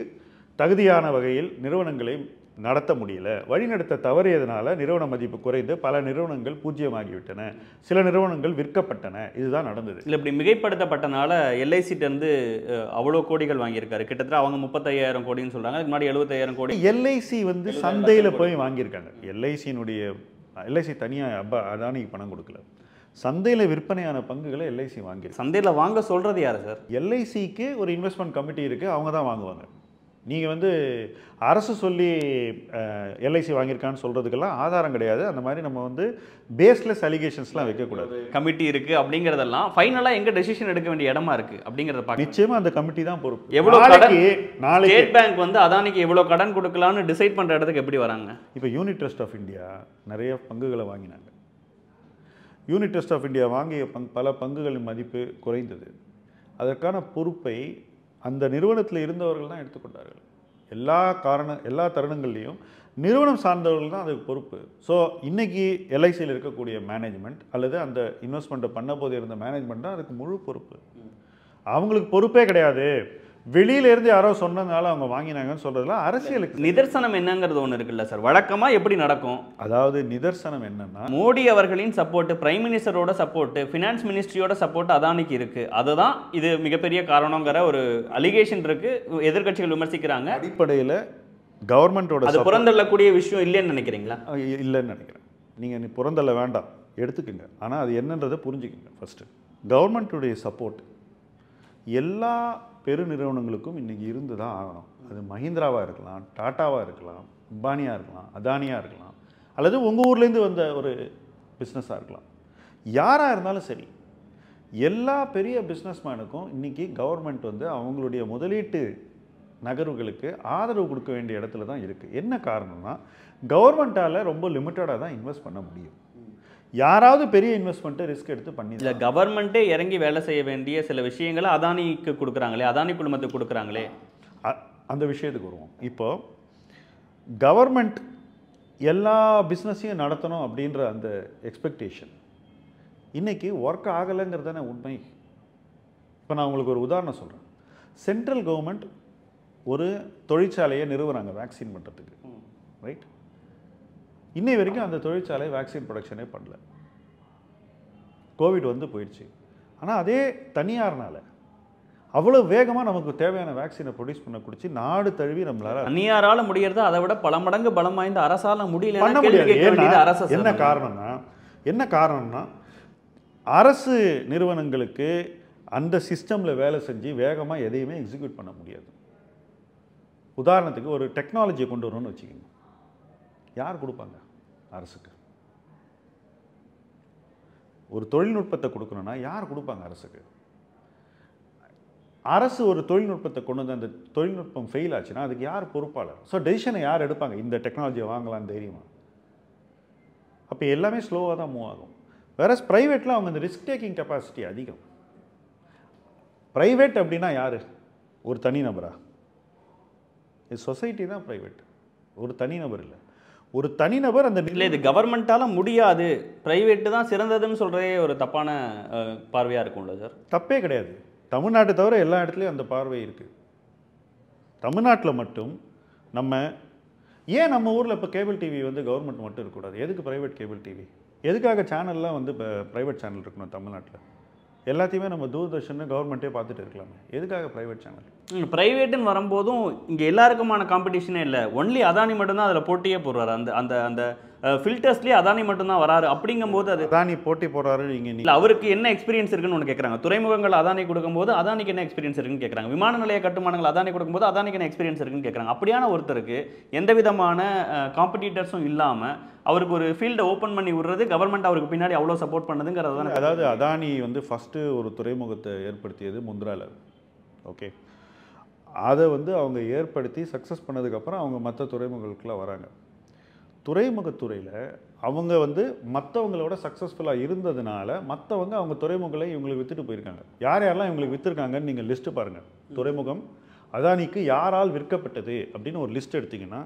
தகுதியான வகையில் நிறுவனங்களை நடத்த முடியல. வழிநடத்த தவறியதனால நிறுவன மதிப்பு குறைந்து பல நிறுவனங்கள் பூஜ்ஜியமாகிவிட்டன. சில நிறுவனங்கள் விற்கப்பட்டன. இதுதான் நடந்தது. இல்ல இப்படி மிகைப்படுத்தப்பட்டனால எல்ஐசிட்ட இருந்து அஹ், அவ்வளோ கோடிகள் வாங்கியிருக்காரு. கிட்டத்தட்ட அவங்க முப்பத்தையாயிரம் கோடின்னு சொல்றாங்க. அதுக்கு முன்னாடி எழுபத்தாயிரம் கோடி. எல்ஐசி வந்து சந்தையில் போய் வாங்கியிருக்காங்க. எல்ஐசியினுடைய எல்ஐசி தனியாக அப்பா அதானிக்கு பணம் கொடுக்கல. சந்தையில் விற்பனையான பங்குகளை எல்ஐசி வாங்கியிருக்கு. சந்தையில வாங்க சொல்றது யாரு சார்? எல்ஐசிக்கு ஒரு இன்வெஸ்ட்மெண்ட் கமிட்டி இருக்குது அவங்க தான் வாங்குவாங்க. நீங்கள் வந்து அரசு சொல்லி எல்ஐசி வாங்கியிருக்கான்னு சொல்கிறதுக்கெல்லாம் ஆதாரம் கிடையாது. அந்த மாதிரி நம்ம வந்து பேஸ்லெஸ் அலிகேஷன்ஸ்லாம் வைக்கக்கூடாது. கமிட்டி இருக்கு அப்படிங்கறதெல்லாம் ஃபைனலா எங்க டெசிஷன் எடுக்க வேண்டிய இடமா இருக்கு அப்படிங்கறத பார்க்க நிச்சயமாக அந்த கமிட்டி தான் பொறுப்பு. எவ்வளவு கடன் நாளைக்கு ஸ்டேட் பேங்க் வந்து அதானிக்கு எவ்வளவு கடன் கொடுக்கலாம்னு டிசைட் பண்ற இடத்துக்கு எப்படி வராங்க? இப்போ யூனிட் ட்ரஸ்ட் ஆஃப் இந்தியா நிறைய பங்குகளை வாங்கினாங்க. யூனிட் ட்ரஸ்ட் ஆஃப் இந்தியா வாங்கிய பங் பல பங்குகளின் மதிப்பு குறைந்தது. அதற்கான பொறுப்பை அந்த நிறுவனத்தில் இருந்தவர்கள் தான் எடுத்துக்கொண்டார்கள். எல்லா காரண எல்லா தருணங்கள்லையும் நிறுவனம் சார்ந்தவர்கள் தான் அதுக்கு பொறுப்பு. ஸோ இன்னைக்கு எல்ஐசியில் இருக்கக்கூடிய மேனேஜ்மெண்ட் அல்லது அந்த இன்வெஸ்ட்மெண்ட்டை பண்ண போது இருந்த மேனேஜ்மெண்ட் தான் அதுக்கு முழு பொறுப்பு. அவங்களுக்கு பொறுப்பே கிடையாது. வெளியில இருந்து யாரோ சொன்னதுனால அவங்க வாங்கினாங்கன்னு சொல்றதுல அரசியலுக்கு நிதர்சனம் என்னங்கிறது ஒண்ணு இருக்குல்ல சார்? வழக்கமா எப்படி நடக்கும்? அதாவது நிதர்சனம் என்னன்னா மோடி அவர்களின் சப்போர்ட் பிரைம் மினிஸ்டரோட சப்போர்ட் ஃபினான்ஸ் மினிஸ்ட்ரியோட சப்போர்ட் அதானிக்கு இருக்கு. அதுதான் இது மிகப்பெரிய காரணங்கிற ஒரு அலிகேஷன் இருக்கு. எதிர்க்கட்சிகள் விமர்சிக்கிறாங்க. அடிப்படையில் கவர்மெண்ட்டோட அது புறந்தள்ளக்கூடிய விஷயம் இல்லைன்னு நினைக்கிறீங்களா? இல்லைன்னு நினைக்கிறேன். நீங்கள் புறந்தள்ள வேண்டாம். எடுத்துக்கங்க. ஆனால் அது என்னன்றதை புரிஞ்சுக்கங்க ஃபஸ்ட்டு கவர்மெண்ட்டுடைய சப்போர்ட் எல்லா பெருநிறுவனங்களுக்கும் இன்றைக்கி இருந்து தான் ஆகணும். அது மஹிந்திராவாக இருக்கலாம் டாட்டாவாக இருக்கலாம் அம்பானியாக இருக்கலாம் அதானியாக இருக்கலாம் அல்லது உங்கள் ஊர்லேருந்து வந்த ஒரு பிஸ்னஸாக இருக்கலாம். யாராக இருந்தாலும் சரி எல்லா பெரிய பிஸ்னஸ்மேனுக்கும் இன்றைக்கி கவர்மெண்ட் வந்து அவங்களுடைய முதலீட்டு நகர்வுகளுக்கு ஆதரவு கொடுக்க வேண்டிய இடத்துல தான் இருக்குது என்ன காரணம்னா கவர்மெண்ட்டால் ரொம்ப லிமிட்டடாக தான் இன்வெஸ்ட் பண்ண முடியும். யாராவது பெரிய இன்வெஸ்ட்மெண்ட்டை ரிஸ்க் எடுத்து பண்ணி இல்ல கவர்மெண்ட்டே இறங்கி வேலை செய்ய வேண்டிய சில விஷயங்களை அதானிக்கு கொடுக்குறாங்களே அதானி குழுமத்துக்கு கொடுக்குறாங்களே. அ- அந்த விஷயத்துக்கு வருவோம். இப்போ கவர்மெண்ட் எல்லா பிஸ்னஸையும் நடத்தணும் அப்படின்ற அந்த எக்ஸ்பெக்டேஷன் இன்னைக்கு ஒர்க் ஆகலைங்கிறது தானே உண்மை. இப்போ நான் உங்களுக்கு ஒரு உதாரணம் சொல்கிறேன் சென்ட்ரல் கவர்மெண்ட் ஒரு தொழிற்சாலையை நிறுவுறாங்க வேக்சின் பண்ணுறதுக்கு ரைட் இன்னை வரைக்கும் அந்த தொழிற்சாலை வேக்சின் ப்ரொடக்ஷனே பண்ணல. கோவிட் வந்து போயிடுச்சு. ஆனால் அதே தனியார்னால அவ்வளோ வேகமாக நமக்கு தேவையான வேக்சினை ப்ரொடியூஸ் பண்ண குடிச்சு நாடு தழுவி நம்மளால தனியாரால முடியறது அதை விட பல மடங்கு பலம் வாய்ந்த அரசால முடியல பண்ண முடியாது. அரசு. என்ன காரணம்னா என்ன காரணம்னா அரசு நிறுவனங்களுக்கு அந்த சிஸ்டமில் வேலை செஞ்சு வேகமாக எதையுமே எக்ஸிக்யூட் பண்ண முடியாது. உதாரணத்துக்கு ஒரு டெக்னாலஜியை கொண்டு வரணும்னு வச்சுக்கோங்க. யார் கொடுப்பாங்க? அரசுக்கு. ஒரு தொழில்நுட்பத்தை கொடுக்கணும்னா யார் கொடுப்பாங்க அரசுக்கு? அரசு ஒரு தொழில்நுட்பத்தை கொண்டு வந்து அந்த தொழில்நுட்பம் ஃபெயில் ஆச்சுன்னா அதுக்கு யார் பொறுப்பாளர்? ஸோ டெசிஷனை யார் எடுப்பாங்க? இந்த டெக்னாலஜியை வாங்கலாம்னு தைரியமா? அப்போ எல்லாமே ஸ்லோவாக தான் மூவ் ஆகும். வேற ப்ரைவேட்டில் அவங்க இந்த ரிஸ்க் டேக்கிங் கெப்பாசிட்டி அதிகம். ப்ரைவேட் அப்படின்னா யார்? ஒரு தனிநபரா இது சொசைட்டி தான் ப்ரைவேட் ஒரு தனிநபர் இல்லை. ஒரு தனிநபர் அந்த இல்ல இது கவர்மெண்டால முடியாது. பிரைவேட் தான் சிறந்ததுன்னு சொல்றதே ஒரு தப்பான அஹ், பார்வையா இருக்கும்ல சார் தப்பே கிடையாது. தமிழ்நாட்டை தவிர எல்லா இடத்துலையும் அந்த பார்வை இருக்குது தமிழ்நாட்டில் மட்டும் நம்ம ஏன் நம்ம ஊரில் இப்போ கேபிள் டிவி வந்து கவர்மெண்ட் மட்டும் இருக்கக்கூடாது? எதுக்கு ப்ரைவேட் கேபிள் டிவி எதுக்காக சேனல்லாம் வந்து இப்போ ப்ரைவேட் சேனல் இருக்கணும் தமிழ்நாட்டில்? எல்லாத்தையுமே நம்ம தூர்தர்ஷன் கவர்மெண்ட்டே பார்த்துட்டு இருக்கலாமே. எதுக்காக ப்ரைவேட் சேனல் ப்ரைவேட்டுன்னு வரும்போதும் இங்கே எல்லாருக்குமான காம்படிஷனே இல்லை. ஒன்லி அதானி மட்டும்தான் அதில் போட்டியே போடுறாரு. அந்த அந்த அந்த ஃபில்டர்ஸ்லயே அதானி மட்டும்தான் வராரு. அப்படிங்கும்போது அது அதானி போட்டி போடுறாரு இங்கே நீ இல்ல அவருக்கு என்ன எக்ஸ்பீரியன்ஸ் இருக்குன்னு ஒன்று கேட்குறாங்க துறைமுகங்கள் அதானி கொடுக்கும்போது அதானிக்கு என்ன எக்ஸ்பீரியன்ஸ் இருக்குன்னு கேட்குறாங்க விமான நிலைய கட்டுமானங்கள் அதானி கொடுக்கும்போது அதானிக்கு என்ன எக்ஸ்பீரியன்ஸ் இருக்குன்னு கேட்குறாங்க அப்படியான ஒருத்தருக்கு எந்த விதமான காம்படிட்டர்ஸும் இல்லாம அவருக்கு ஒரு ஃபீல்டை ஓப்பன் பண்ணி விடுறது கவர்மெண்ட் அவருக்கு பின்னாடி அவ்வளோ சப்போர்ட் பண்ணுதுங்கிறது தானே அதாவது அதானி வந்து ஃபஸ்ட்டு ஒரு துறைமுகத்தை ஏற்படுத்தியது முந்திரால. ஓகே அதை வந்து அவங்க ஏற்படுத்தி சக்ஸஸ் பண்ணதுக்கப்புறம் அவங்க மற்ற துறைமுகங்களுக்குலாம் வராங்க. துறைமுகத்துறையில் அவங்க வந்து மற்றவங்களோட சக்ஸஸ்ஃபுல்லாக இருந்ததுனால மற்றவங்க அவங்க துறைமுகங்களை இவங்களுக்கு விற்றுட்டு போயிருக்காங்க. யார் யாரெல்லாம் இவங்களுக்கு விற்றுருக்காங்கன்னு நீங்கள் லிஸ்ட்டு பாருங்கள் துறைமுகம் அதானிக்கு யாரால் விற்கப்பட்டது அப்படின்னு ஒரு லிஸ்ட் எடுத்தீங்கன்னா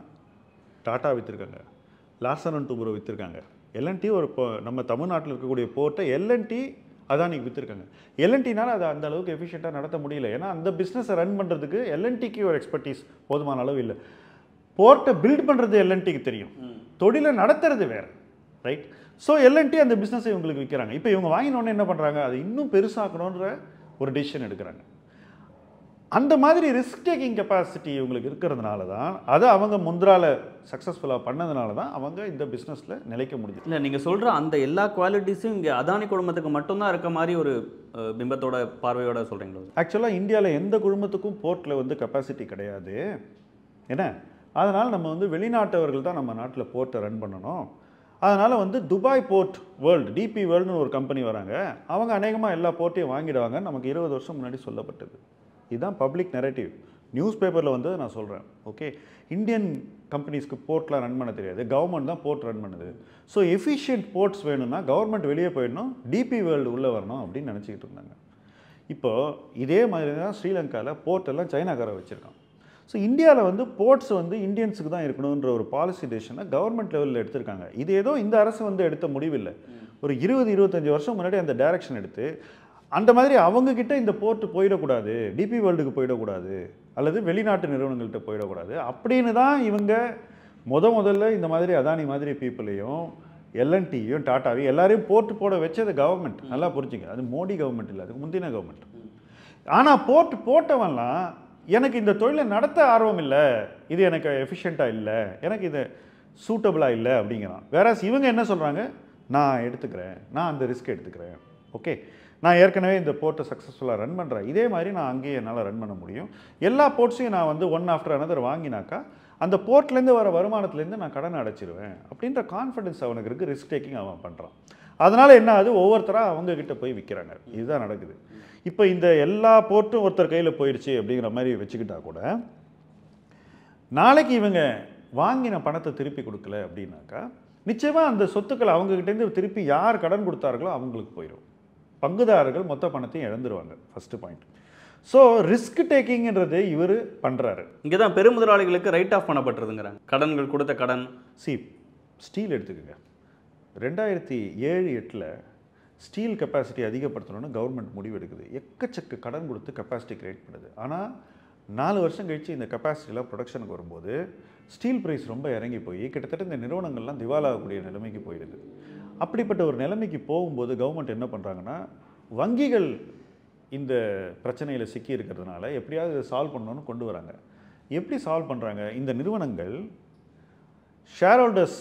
டாட்டா விற்றுருக்காங்க லாசன் அண்ட் டூபுரோ விற்றுருக்காங்க எல்என்டி ஒரு இப்போ நம்ம தமிழ்நாட்டில் இருக்கக்கூடிய போர்ட்டை எல்என்டி அதானிக்கு விற்றுருக்காங்க எல்என்டினால் அதை அந்த அளவுக்கு எஃபிஷியண்ட்டாக நடத்த முடியல. ஏன்னா அந்த பிஸ்னஸை ரன் பண்ணுறதுக்கு எல்என்டிக்கு ஒரு எக்ஸ்பர்டீஸ் போதுமான அளவு இல்லை. போர்ட்டை பில்ட் பண்ணுறது எல்என்டிக்கு தெரியும். தொழிலை நடத்துறது வேற ரைட் ஸோ எல்என்டி அந்த பிஸ்னஸை இவங்களுக்கு விற்கிறாங்க இப்போ இவங்க வாங்கினோடனே என்ன பண்ணுறாங்க அதை இன்னும் பெருசாக்கணுன்ற ஒரு டிசிஷன் எடுக்கிறாங்க. அந்த மாதிரி ரிஸ்க் டேக்கிங் கெப்பாசிட்டி இவங்களுக்கு இருக்கிறதுனால தான் அதை அவங்க முந்திரால சக்ஸஸ்ஃபுல்லாக பண்ணதுனால தான் அவங்க இந்த பிஸ்னஸில் நிலைக்க முடியுது இல்லை நீங்கள் சொல்கிற அந்த எல்லா குவாலிட்டிஸும் இங்கே அதானி குடும்பத்துக்கு மட்டும்தான் இருக்க மாதிரி ஒரு பிம்பத்தோட பார்வையோட சொல்கிறீங்களா ஆக்சுவலாக இந்தியாவில் எந்த குழுமத்துக்கும் போர்ட்டில் வந்து கெப்பாசிட்டி கிடையாது. என்ன? அதனால் நம்ம வந்து வெளிநாட்டவர்கள் தான் நம்ம நாட்டில் போர்ட்டை ரன் பண்ணணும். அதனால் வந்து துபாய் போர்ட் வேர்ல்டு டிபி வேர்ல்டுன்னு ஒரு கம்பெனி வராங்க. அவங்க அநேகமாக எல்லா போர்ட்டையும் வாங்கிடுவாங்க நமக்கு இருபது வருஷம் முன்னாடி சொல்லப்பட்டது. இதுதான் பப்ளிக் நெரேட்டிவ். நியூஸ் பேப்பரில் வந்து நான் சொல்கிறேன் ஓகே? இந்தியன் கம்பெனிஸ்க்கு போர்ட்லாம் ரன் பண்ண தெரியாது. கவர்மெண்ட் தான் போர்ட் ரன் பண்ணுது. ஸோ எஃபிஷியன்ட் போர்ட்ஸ் வேணும்னா கவர்மெண்ட் வெளியே போயிடணும் டிபி வேர்ல்டு உள்ளே வரணும் அப்படின்னு நினச்சிக்கிட்டு இருந்தாங்க. இப்போது இதே மாதிரி தான் ஸ்ரீலங்காவில் போர்ட்டெல்லாம் சைனாக்கார வச்சுருக்கான். ஸோ இந்தியாவில் வந்து போர்ட்ஸ் வந்து இந்தியன்ஸுக்கு தான் இருக்கணுன்ற ஒரு பாலிசி டெசிஷனை கவர்மெண்ட் லெவலில் எடுத்திருக்காங்க. இது ஏதோ இந்த அரசு வந்து எடுத்த முடிவில்லை. ஒரு இருபது இருபத்தஞ்சி வருஷம் முன்னாடி அந்த டைரக்ஷன் எடுத்து அந்த மாதிரி அவங்க கிட்ட இந்த போர்ட் போயிடக்கூடாது டிபி வேர்ல்டுக்கு போயிடக்கூடாது அல்லது வெளிநாட்டு நிறுவனங்கள்கிட்ட போயிடக்கூடாது. அப்படின்னு தான் இவங்க முத முதல்ல இந்த மாதிரி அதானி மாதிரி பீப்புளையும் எல்என்டியும் டாட்டாவையும் எல்லாரையும் போர்ட் போட வச்சது கவர்மெண்ட் நல்லா புரிஞ்சுங்க. அது மோடி கவர்மெண்ட் இல்லை அதுக்கு முந்தின கவர்மெண்ட் ஆனால் போர்ட் போட்டவன்லாம் எனக்கு இந்த தொழிலை நடத்த ஆர்வம் இல்லை. இது எனக்கு எஃபிஷியண்ட்டாக இல்லை. எனக்கு இது சூட்டபிளாக இல்லை அப்படிங்கிறான். வேற இவங்க என்ன சொல்கிறாங்க நான் எடுத்துக்கிறேன். நான் அந்த ரிஸ்க் எடுத்துக்கிறேன். ஓகே நான் ஏற்கனவே இந்த போர்ட்டை சக்ஸஸ்ஃபுல்லாக ரன் பண்ணுறேன் இதே மாதிரி நான் அங்கேயே என்னால் ரன் பண்ண முடியும். எல்லா போர்ட்ஸையும் நான் வந்து ஒன் ஆஃப்டர் அனதர் வாங்கினாக்கா அந்த போர்ட்லேருந்து வர வருமானத்துலேருந்து நான் கடன் அடைச்சிருவேன் அப்படின்ற கான்ஃபிடென்ஸ் அவனுக்கு இருக்குது ரிஸ்க் டேக்கிங் அவன் பண்ணுறான் அதனால் என்ன ஆகுது? ஒவ்வொருத்தராக அவங்கக்கிட்ட போய் விற்கிறாங்க இதுதான் நடக்குது. இப்போ இந்த எல்லா போர்ட்டும் ஒருத்தர் கையில் போயிடுச்சு அப்படிங்கிற மாதிரி வச்சுக்கிட்டா கூட நாளைக்கு இவங்க வாங்கின பணத்தை திருப்பி கொடுக்கல அப்படின்னாக்கா நிச்சயமாக அந்த சொத்துக்களை அவங்ககிட்டேருந்து திருப்பி யார் கடன் கொடுத்தார்களோ அவங்களுக்கு போயிடும் பங்குதாரர்கள் மொத்த பணத்தையும் இழந்துருவாங்க ஃபஸ்ட்டு பாயிண்ட் ஸோ ரிஸ்க் டேக்கிங்ன்றது இவர் பண்ணுறாரு இங்கே தான் பெருமுதலாளிகளுக்கு ரைட் ஆஃப் பண்ணப்பட்டிருதுங்கிறாங்க. கடன்கள் கொடுத்த கடன். சி ஸ்டீல் எடுத்துக்கோங்க. ரெண்டாயிரத்தி ஏழு எட்டில் ஸ்டீல் கெப்பாசிட்டி அதிகப்படுத்தணும்னு கவர்மெண்ட் முடிவு எடுக்குது எக்கச்சக்க கடன் கொடுத்து கெப்பாசிட்டி கிரியேட் பண்ணுது. ஆனால் நாலு வருஷம் கழித்து இந்த கெப்பாசிட்டிலாம் ப்ரொடக்ஷனுக்கு வரும்போது ஸ்டீல் ப்ரைஸ் ரொம்ப இறங்கி போய் கிட்டத்தட்ட இந்த நிறுவனங்கள்லாம் திவாலாகக்கூடிய நிலைமைக்கு போயிடுது. அப்படிப்பட்ட ஒரு நிலைமைக்கு போகும்போது கவர்மெண்ட் என்ன பண்ணுறாங்கன்னா வங்கிகள் இந்த பிரச்சனையில் சிக்கி இருக்கிறதுனால எப்படியாவது இதை சால்வ் பண்ணணும்னு கொண்டு வராங்க. எப்படி சால்வ் பண்ணுறாங்க இந்த நிறுவனங்கள் ஷேர் ஹோல்டர்ஸ்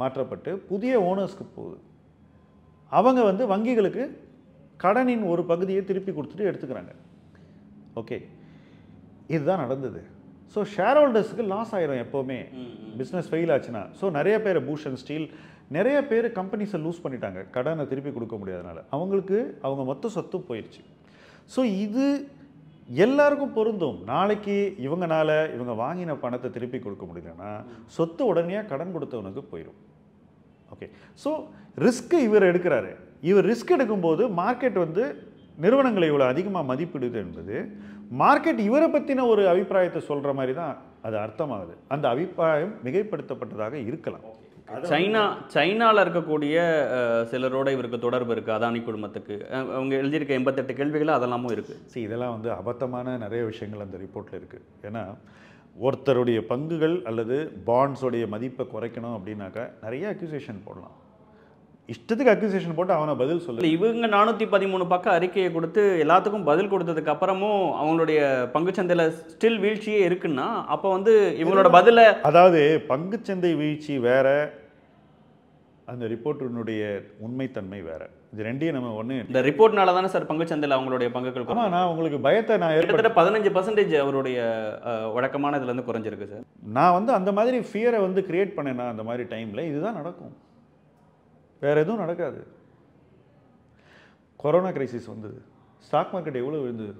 மாற்றப்பட்டு புதிய ஓனர்ஸ்க்கு போகுது அவங்க வந்து வங்கிகளுக்கு கடனின் ஒரு பகுதியை திருப்பி கொடுத்துட்டு எடுத்துக்கிறாங்க. ஓகே இதுதான் நடந்தது. ஸோ ஷேர் ஹோல்டர்ஸுக்கு லாஸ் ஆயிரும் எப்போவுமே. பிஸ்னஸ் ஃபெயில் ஆச்சுன்னா. ஸோ நிறைய பேர் பூஷன் ஸ்டீல் நிறைய பேர் கம்பெனிஸை லூஸ் பண்ணிட்டாங்க. கடனை திருப்பி கொடுக்க முடியாதனால. அவங்களுக்கு அவங்க மொத்த சொத்தும் போயிடுச்சு ஸோ இது எல்லாருக்கும் பொருந்தும். நாளைக்கு இவங்கனால இவங்க வாங்கின பணத்தை திருப்பி கொடுக்க முடியலன்னா சொத்து உடனே கடன் கொடுத்தவனுக்கு போயிடும் ஓகே ஸோ ரிஸ்க்கு இவர் எடுக்கிறாரு. இவர் ரிஸ்க் எடுக்கும்போது மார்க்கெட் வந்து நிறுவனங்களை இவ்வளோ அதிகமாக மதிப்பிடுது என்பது மார்க்கெட் இவரை பற்றின ஒரு அபிப்பிராயத்தை சொல்கிற மாதிரி தான் அது அர்த்தமாகுது. அந்த அபிப்பிராயம் மிகைப்படுத்தப்பட்டதாக இருக்கலாம். சைனா சைனால இருக்கக்கூடிய சிலரோட இவருக்கு தொடர்பு இருக்கு அதானி குடும்பத்துக்கு. அவங்க எழுதியிருக்க எண்பத்தெட்டு கேள்விகள் அதெல்லாமும் இருக்கு. see இதெல்லாம் வந்து அபத்தமான நிறைய விஷயங்கள் அந்த ரிப்போர்ட்டில் இருக்குது ஏன்னா ஒருத்தருடைய பங்குகள் அல்லது பாண்ட்ஸோடைய மதிப்பை குறைக்கணும் அப்படின்னாக்கா நிறைய அக்யூசேஷன் போடலாம். இஷ்டத்துக்கு அக்யூசேஷன் போட்டு அவனை பதில் சொல்லு. இவங்க நானூற்றி பதிமூணு பக்கம் அறிக்கையை கொடுத்து எல்லாத்துக்கும் பதில் கொடுத்ததுக்கு அப்புறமும் அவங்களுடைய பங்குச்சந்தையில ஸ்டில் வீழ்ச்சியே இருக்குன்னா அப்போ வந்து இவங்களோட பதில அதாவது பங்குச்சந்தை வீழ்ச்சி வேற அந்த ரிப்போர்ட்டினுடைய உண்மைத்தன்மை வேற. இது ரெண்டையும் நம்ம ஒன்று இந்த ரிப்போர்ட்னால தானே சார் பங்குச்சந்தையில் அவங்களுடைய பங்குகள் ஆமா நான் உங்களுக்கு பயத்தை நான் கிட்டத்தட்ட பதினஞ்சு பர்சன்டேஜ் அவருடைய வழக்கமான இதுல இருந்து குறைஞ்சிருக்கு சார். நான் வந்து அந்த மாதிரி ஃபியரை வந்து கிரியேட் பண்ணேன்னா அந்த மாதிரி டைமில் இதுதான் நடக்கும். வேற எதுவும் நடக்காது. கொரோனா கிரைசிஸ் வந்தது. ஸ்டாக் மார்க்கெட் எவ்வளோ விழுந்தது?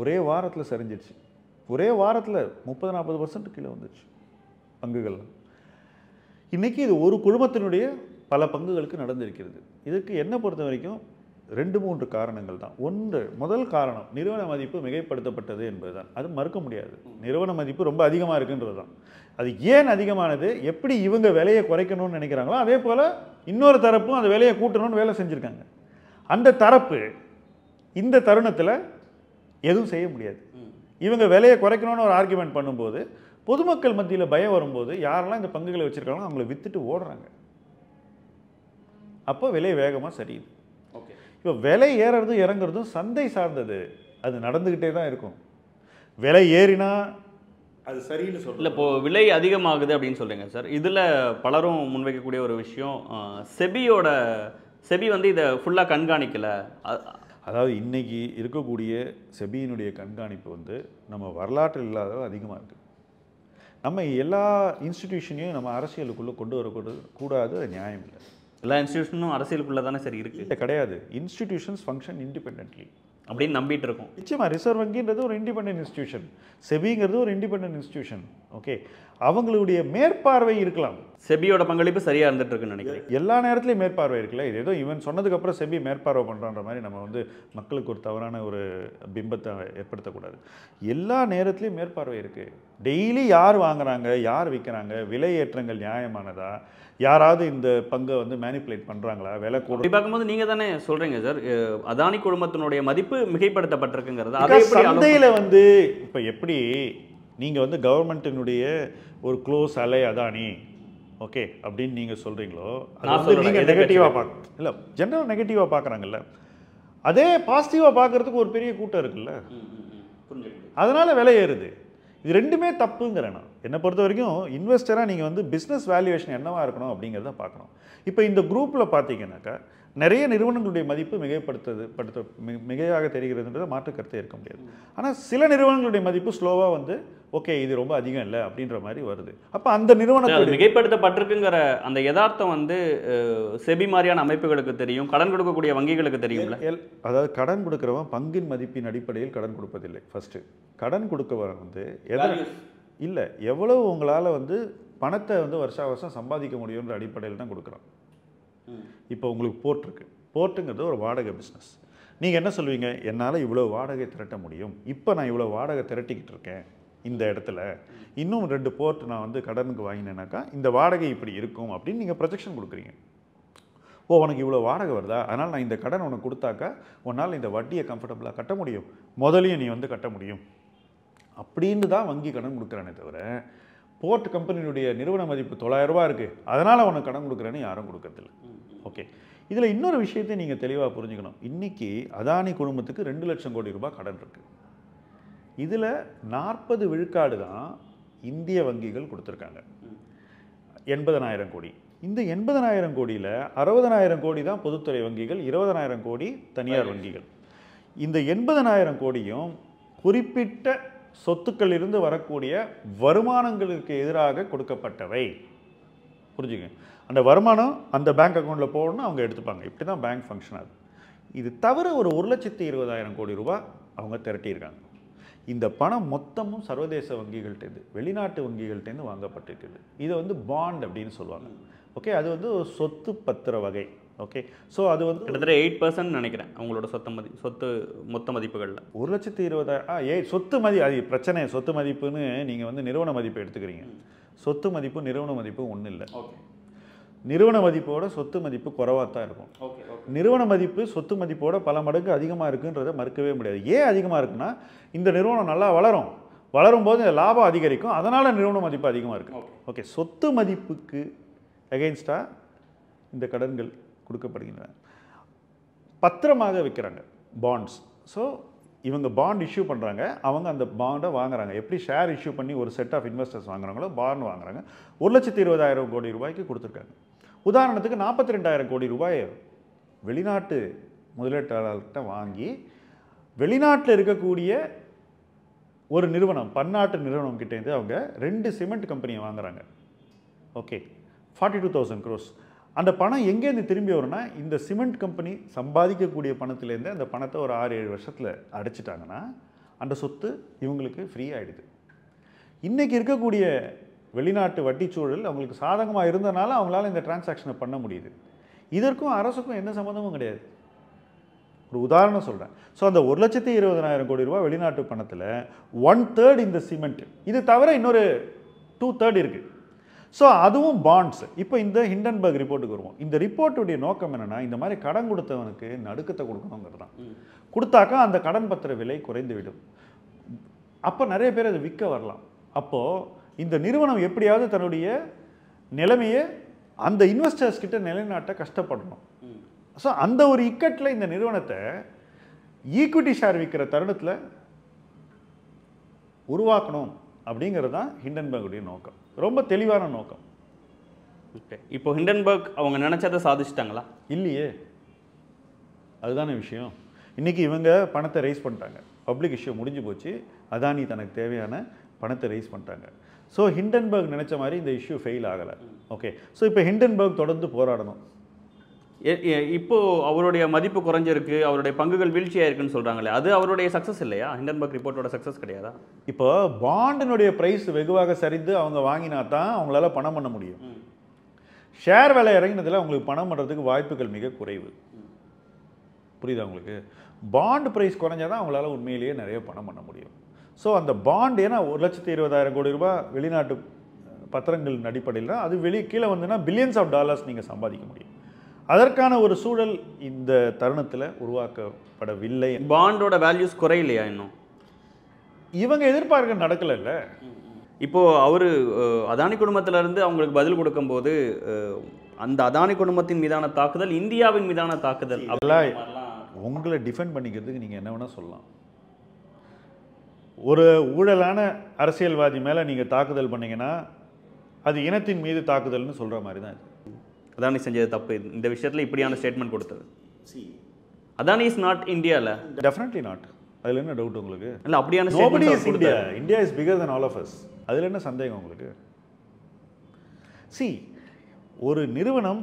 ஒரே வாரத்தில் சரிஞ்சிடுச்சு. ஒரே வாரத்தில் முப்பது நாற்பது பர்சன்ட் கீழே வந்துடுச்சு பங்குகள் இன்னைக்கு இது ஒரு குழுமத்தினுடைய பல பங்குகளுக்கு நடந்திருக்கிறது. இதுக்கு என்ன பொறுத்த வரைக்கும் ரெண்டு மூன்று காரணங்கள் தான். ஒன்று முதல் காரணம் நிறுவன மதிப்பு மிகைப்படுத்தப்பட்டது என்பதுதான். அது மறுக்க முடியாது. நிறுவன மதிப்பு ரொம்ப அதிகமாக இருக்குன்றது தான். அது ஏன் அதிகமானது? எப்படி இவங்க விலையை குறைக்கணும்னு நினைக்கிறாங்களோ அதே போல் இன்னொரு தரப்பும் அந்த விலையை கூட்டணும்னு வேலை செஞ்சுருக்காங்க. அந்த தரப்பு இந்த தருணத்தில் எதுவும் செய்ய முடியாது. இவங்க விலையை குறைக்கணும்னு ஒரு ஆர்குமெண்ட் பண்ணும்போது பொதுமக்கள் மத்தியில் பயம் வரும்போது யாரெல்லாம் இந்த பங்குகளை வச்சுருக்காங்களோ அவங்கள வித்துட்டு ஓடுறாங்க. அப்போ விலை வேகமாக சரியுது. ஓகே. இப்போ விலை ஏறுறதும் இறங்குறதும் சந்தை சார்ந்தது. அது நடந்துக்கிட்டே தான் இருக்கும். விலை ஏறினா அது சரின்னு சொல்ல இல்லை இப்போ விலை அதிகமாகுது அப்படின்னு சொல்றீங்க சார். இதில் பலரும் முன்வைக்கக்கூடிய ஒரு விஷயம் செபியோட செபி வந்து இதை ஃபுல்லாக கண்காணிக்கல. அதாவது இன்னைக்கு இருக்கக்கூடிய செபியினுடைய கண்காணிப்பு வந்து நம்ம வரலாற்றில் இல்லாத அதிகமாக இருக்குது நம்ம எல்லா இன்ஸ்டிடியூஷனையும் நம்ம அரசியலுக்குள்ளே கொண்டு வரக்கூடாது கூடாது அது நியாயம் இல்லை. எல்லா இன்ஸ்டியூஷனும் அரசியலுக்குள்ள தானே சரி இருக்கு? இல்லை கிடையாது. இன்ஸ்டிடியூஷன்ஸ் ஃபங்க்ஷன் இண்டிபெண்ட்லி அப்படின்னு நம்பிட்டு இருக்கோம் நிச்சயமா ரிசர்வ் வங்கின்றது ஒரு இண்டிபெண்டன்ட் இன்ஸ்டிடியூஷன் செபிங்கிறது ஒரு இண்டிபெண்டன்ட் இன்ஸ்டிடியூஷன் ஓகே அவங்களுடைய மேற்பார்வை இருக்கலாம். செபியோட பங்களிப்பு சரியா இருந்துட்டு இருக்குன்னு நினைக்கிறேன். எல்லா நேரத்துலையும் மேற்பார்வை இருக்குல்ல? இது ஏதோ இவன் சொன்னதுக்கப்புறம் செபி மேற்பார்வை பண்ணுறான்ற மாதிரி நம்ம வந்து மக்களுக்கு ஒரு தவறான ஒரு பிம்பத்தை ஏற்படுத்தக்கூடாது. எல்லா நேரத்துலையும் மேற்பார்வை இருக்குது டெய்லி யார் வாங்குறாங்க யார் விற்கிறாங்க விலை ஏற்றங்கள் நியாயமானதா? யாராவது இந்த பங்கை வந்து மேனிப்புலேட் பண்ணுறாங்களா விலை கூட அப்படி பார்க்கும்போது நீங்க தானே சொல்றீங்க சார் அதானி குழுமத்தினுடைய மதிப்பு மிகைப்படுத்தப்பட்டிருக்குங்கிறது. சந்தையில வந்து இப்போ எப்படி நீங்க வந்து கவர்மெண்ட்டினுடைய ஒரு க்ளோஸ் அலை அதானி ஓகே அப்படின்னு நீங்க சொல்றீங்களோ அது நான் வந்து சொல்றேன், நீங்க எதிர்க்கட்சி நெகட்டிவாக பார்க்க இல்லை ஜென்ரல் நெகட்டிவாக பார்க்குறாங்கல்ல அதே பாசிட்டிவாக பார்க்கறதுக்கு ஒரு பெரிய கூட்டம் இருக்குல்ல. அதனால விலை ஏறுது. இது ரெண்டுமே தப்புங்கிறேன் நான். என்னை பொறுத்த வரைக்கும் இன்வெஸ்டராக நீங்கள் வந்து பிஸ்னஸ் வேல்யூவேஷன் என்னவா இருக்கணும் அப்படிங்கிறத பார்க்கணும். இப்போ இந்த குரூப்பில் பார்த்தீங்கன்னாக்கா நிறைய நிறுவனங்களுடைய மதிப்பு மிகைப்படுத்தது படுத்த மிகையாக தெரிகிறதுன்றத மாற்று கருத்தே இருக்க முடியாது. ஆனால் சில நிறுவனங்களுடைய மதிப்பு ஸ்லோவாக வந்து ஓகே இது ரொம்ப அதிகம் இல்லை அப்படின்ற மாதிரி வருது. அப்போ அந்த நிறுவனத்துடைய மிகைப்படுத்தப்பட்டிருக்குங்கிற அந்த யதார்த்தம் வந்து செபி மாதிரியான அமைப்புகளுக்கு தெரியும் கடன் கொடுக்கக்கூடிய வங்கிகளுக்கு தெரியும்ல? அதாவது கடன் கொடுக்குறவன் பங்கின் மதிப்பின் அடிப்படையில் கடன் கொடுப்பதில்லை ஃபஸ்ட்டு கடன் கொடுக்கவன் வந்து எதை இல்லை எவ்வளவு உங்களால் வந்து பணத்தை வந்து வருஷா வருஷம் சம்பாதிக்க முடியுன்ற அடிப்படையில் தான் கொடுக்குறான். இப்போ உங்களுக்கு போர்ட் இருக்குது போர்ட்டுங்கிறது ஒரு வாடகை பிஸ்னஸ் நீங்கள் என்ன சொல்லுவீங்க? என்னால் இவ்வளோ வாடகை திரட்ட முடியும். இப்போ நான் இவ்வளோ வாடகை திரட்டிக்கிட்டு இருக்கேன் இந்த இடத்துல. இன்னும் ரெண்டு போர்ட் நான் வந்து கடனுக்கு வாங்கினேனாக்கா இந்த வாடகை இப்படி இருக்கும் அப்படின்னு நீங்கள் ப்ரொஜெக்ஷன் கொடுக்குறீங்க. ஓ உனக்கு இவ்வளோ வாடகை வருதா? அதனால் நான் இந்த கடன் உனக்கு கொடுத்தாக்கா உன்னால் இந்த வட்டியை கம்ஃபர்டபுளாக கட்ட முடியும். முதலையும் நீ வந்து கட்ட முடியும். அப்படின்னு தான் வங்கி கடன் கொடுக்குறானே தவிர போர்ட் கம்பெனியுடைய நிறுவன மதிப்பு தொள்ளாயிரம் ரூபாய் இருக்குது அதனால் உனக்கு கடன் கொடுக்குறேன்னு யாரும் கொடுக்கறதில்ல. ஓகே. இதில் இன்னொரு விஷயத்தை நீங்கள் தெளிவாக புரிஞ்சுக்கணும். இன்னைக்கு அதானி குடும்பத்துக்கு ரெண்டு லட்சம் கோடி ரூபாய் கடன் இருக்குது இதில் நாற்பது விழுக்காடு தான் இந்திய வங்கிகள் கொடுத்துருக்காங்க. எண்பதனாயிரம் கோடி. இந்த எண்பதனாயிரம் கோடியில் அறுபதனாயிரம் கோடி தான் பொதுத்துறை வங்கிகள் இருபதனாயிரம் கோடி தனியார் வங்கிகள். இந்த எண்பதனாயிரம் கோடியும் குறிப்பிட்ட சொத்துக்கள் இருந்து வரக்கூடிய வருமானங்களுக்கு எதிராக கொடுக்கப்பட்டவை. புரிஞ்சுங்க. அந்த வருமானம் அந்த பேங்க் அக்கௌண்ட்டில் போகணும்னு அவங்க எடுத்துப்பாங்க. இப்படி தான் பேங்க் ஃபங்க்ஷன் ஆகுது. இது தவிர ஒரு ஒரு லட்சத்தி இருபதாயிரம் கோடி ரூபாய் அவங்க திரட்டியிருக்காங்க. இந்த பணம் மொத்தமும் சர்வதேச வங்கிகள்ட்டேருந்து வெளிநாட்டு வங்கிகள்ட்டேருந்து வாங்கப்பட்டிருக்குது. இதை வந்து பாண்ட் அப்படின்னு சொல்லுவாங்க. ஓகே அது வந்து சொத்து பத்திர வகை. ஓகே ஸோ அது வந்து கிட்டத்தட்ட எயிட் பர்சன்ட் நினைக்கிறேன் அவங்களோட சொத்த மதி சொத்து மொத்த மதிப்புகளில். ஒரு லட்சத்தி இருபதாயிரம் ஆ ஏ சொத்து மதி அது பிரச்சனை. சொத்து மதிப்புன்னு நீங்கள் வந்து நிறுவன மதிப்பு எடுத்துக்கிறீங்க. சொத்து மதிப்பு நிறுவன மதிப்பு ஒன்றும் இல்லை. ஓகே. நிறுவன மதிப்போட சொத்து மதிப்பு குறைவாக தான் இருக்கும் நிறுவன மதிப்பு சொத்து மதிப்போட பல மடங்கு அதிகமாக இருக்குன்றதை மறுக்கவே முடியாது. ஏன் அதிகமாக இருக்குன்னா இந்த நிறுவனம் நல்லா வளரும். வளரும் போது இந்த லாபம் அதிகரிக்கும். அதனால் நிறுவன மதிப்பு அதிகமாக இருக்கு. ஓகே. ஓகே சொத்து மதிப்புக்கு அகெயின்ஸ்டாக இந்த கடன்கள் கொடுக்கப்படுகின்றன. பத்திரமாக விற்கிறாங்க பாண்ட்ஸ் ஸோ இவங்க பாண்ட் இஷ்யூ பண்ணுறாங்க அவங்க அந்த பாண்டை வாங்குறாங்க. எப்படி ஷேர் இஷ்யூ பண்ணி ஒரு செட் ஆஃப் இன்வெஸ்டர்ஸ் வாங்குறாங்களோ பாண்ட் வாங்குறாங்க. ஒரு லட்சத்தி இருபதாயிரம் கோடி ரூபாய்க்கு கொடுத்துருக்காங்க. உதாரணத்துக்கு நாற்பத்தி ரெண்டாயிரம் கோடி ரூபாய் வெளிநாட்டு முதலீட்டாளர்கிட்ட வாங்கி வெளிநாட்டில் இருக்கக்கூடிய ஒரு நிறுவனம் பன்னாட்டு நிறுவனம் கிட்டேருந்து அவங்க ரெண்டு சிமெண்ட் கம்பெனியை வாங்குறாங்க. Okay forty two thousand crores அந்த பணம் எங்கேருந்து திரும்பி வரும்னா இந்த சிமெண்ட் கம்பெனி சம்பாதிக்கக்கூடிய பணத்துலேருந்து அந்த பணத்தை ஒரு ஆறு ஏழு வருஷத்தில் அடைச்சிட்டாங்கன்னா அந்த சொத்து இவங்களுக்கு ஃப்ரீ ஆகிடுது இன்றைக்கி இருக்கக்கூடிய வெளிநாட்டு வட்டி சூழல் அவங்களுக்கு சாதகமாக இருந்தனால அவங்களால இந்த டிரான்சாக்ஷனை பண்ண முடியுது. இதற்கும் அரசுக்கும் எந்த சம்மந்தமும் கிடையாது. ஒரு உதாரணம் சொல்கிறேன் ஸோ அந்த ஒரு லட்சத்தி இருபதனாயிரம் கோடி ரூபாய் வெளிநாட்டு பணத்தில் ஒன் தேர்ட் இந்த சிமெண்ட் இது தவிர இன்னொரு டூ தேர்ட் இருக்குது ஸோ அதுவும் பாண்ட்ஸ் இப்போ இந்த ஹிண்டன்பர்க் ரிப்போர்ட்டுக்கு வருவோம். இந்த ரிப்போர்ட்டுடைய நோக்கம் என்னென்னா இந்த மாதிரி கடன் கொடுத்தவனுக்கு நடுக்கத்தை கொடுக்கணுங்கிறது தான் கொடுத்தாக்கா அந்த கடன் பத்திர விலை குறைந்து விடும் அப்போ நிறைய பேர் அதை விற்க வரலாம். அப்போது இந்த நிறுவனம் எப்படியாவது தன்னுடைய நிலைமையை அந்த இன்வெஸ்டர்ஸ் கிட்ட நிலைநாட்ட கஷ்டப்படணும். ஸோ அந்த ஒரு இக்கட்டில் இந்த நிறுவனத்தை ஈக்விட்டி ஷேர் விற்கிற தருணத்தில் உருவாக்கணும் அப்படிங்கிறது தான் ஹிண்டன்பர்குடைய நோக்கம். ரொம்ப தெளிவான நோக்கம். ஓகே இப்போ ஹிண்டன்பர்க் அவங்க நினைச்சதை சாதிச்சிட்டாங்களா? இல்லையே. அதுதானே விஷயம். இன்றைக்கி இவங்க பணத்தை ரைஸ் பண்ணிட்டாங்க. பப்ளிக் இஷ்யூ முடிஞ்சு போச்சு. அதானி தனக்கு தேவையான பணத்தை ரைஸ் பண்ணிட்டாங்க. ஸோ ஹிண்டன்பர்க் நினச்ச மாதிரி இந்த இஷ்யூ ஃபெயில் ஆகலை. ஓகே ஸோ இப்போ ஹிண்டன்பர்க் தொடர்ந்து போராடணும். எ- எ- இப்போ அவருடைய மதிப்பு குறைஞ்சிருக்கு அவருடைய பங்குகள் வீழ்ச்சியா இருக்குன்னு சொல்றாங்களே அது அவருடைய சக்சஸ் இல்லையா? ஹிண்டன்பர்க் ரிப்போர்ட்டோட சக்சஸ் கிடையாதா? இப்போ பாண்டினுடைய ப்ரைஸ் வெகுவாக சரிந்து அவங்க வாங்கினா தான் அவங்களால பணம் பண்ண முடியும். ஷேர் விலை இறங்கினதில் அவங்களுக்கு பணம் பண்ணுறதுக்கு வாய்ப்புகள் மிக குறைவு. புரியுதா உங்களுக்கு? பாண்ட் ப்ரைஸ் குறைஞ்சாதான் அவங்களால உண்மையிலேயே நிறைய பணம் பண்ண முடியும். ஸோ அந்த பாண்ட் ஏன்னா ஒரு லட்சத்தி இருபதாயிரம் கோடி ரூபாய் வெளிநாட்டு பத்திரங்களின் அடிப்படையில் அது வெளியே கீழே வந்துன்னா பில்லியன்ஸ் ஆஃப் டாலர்ஸ் நீங்கள் சம்பாதிக்க முடியும். அதற்கான ஒரு சூழல் இந்த தருணத்தில் உருவாக்கப்படவில்லை. பாண்டோட வேல்யூஸ் குறையிலையா இன்னும்? இவங்க எதிர்பார்க்க நடக்கலைல்ல இப்போ அவரு அதானி குடும்பத்துல இருந்து அவங்களுக்கு பதில் கொடுக்கும்போது அந்த அதானி குடும்பத்தின் மீதான தாக்குதல் இந்தியாவின் மீதான தாக்குதல். இதெல்லாம் உங்களை டிஃபெண்ட் பண்ணிக்கிறதுக்கு நீங்கள் என்ன வேணால் சொல்லலாம். ஒரு ஊழலான அரசியல்வாதி மேலே நீங்கள் தாக்குதல் பண்ணீங்கன்னா அது இனத்தின் மீது தாக்குதல்னு சொல்கிற மாதிரி தான் இது. அதானி செஞ்சது தப்பு. இந்த விஷயத்துல இப்படியான ஸ்டேட்மெண்ட் கொடுத்தது. அதானி இஸ் நாட் இந்தியால டெஃபினெட்லி நாட் அதில் என்ன டவுட் உங்களுக்கு? இல்ல அப்படியான nobody statement is India. India is bigger than all of us. அதில் என்ன சந்தேகம் உங்களுக்கு? சி ஒரு நிறுவனம்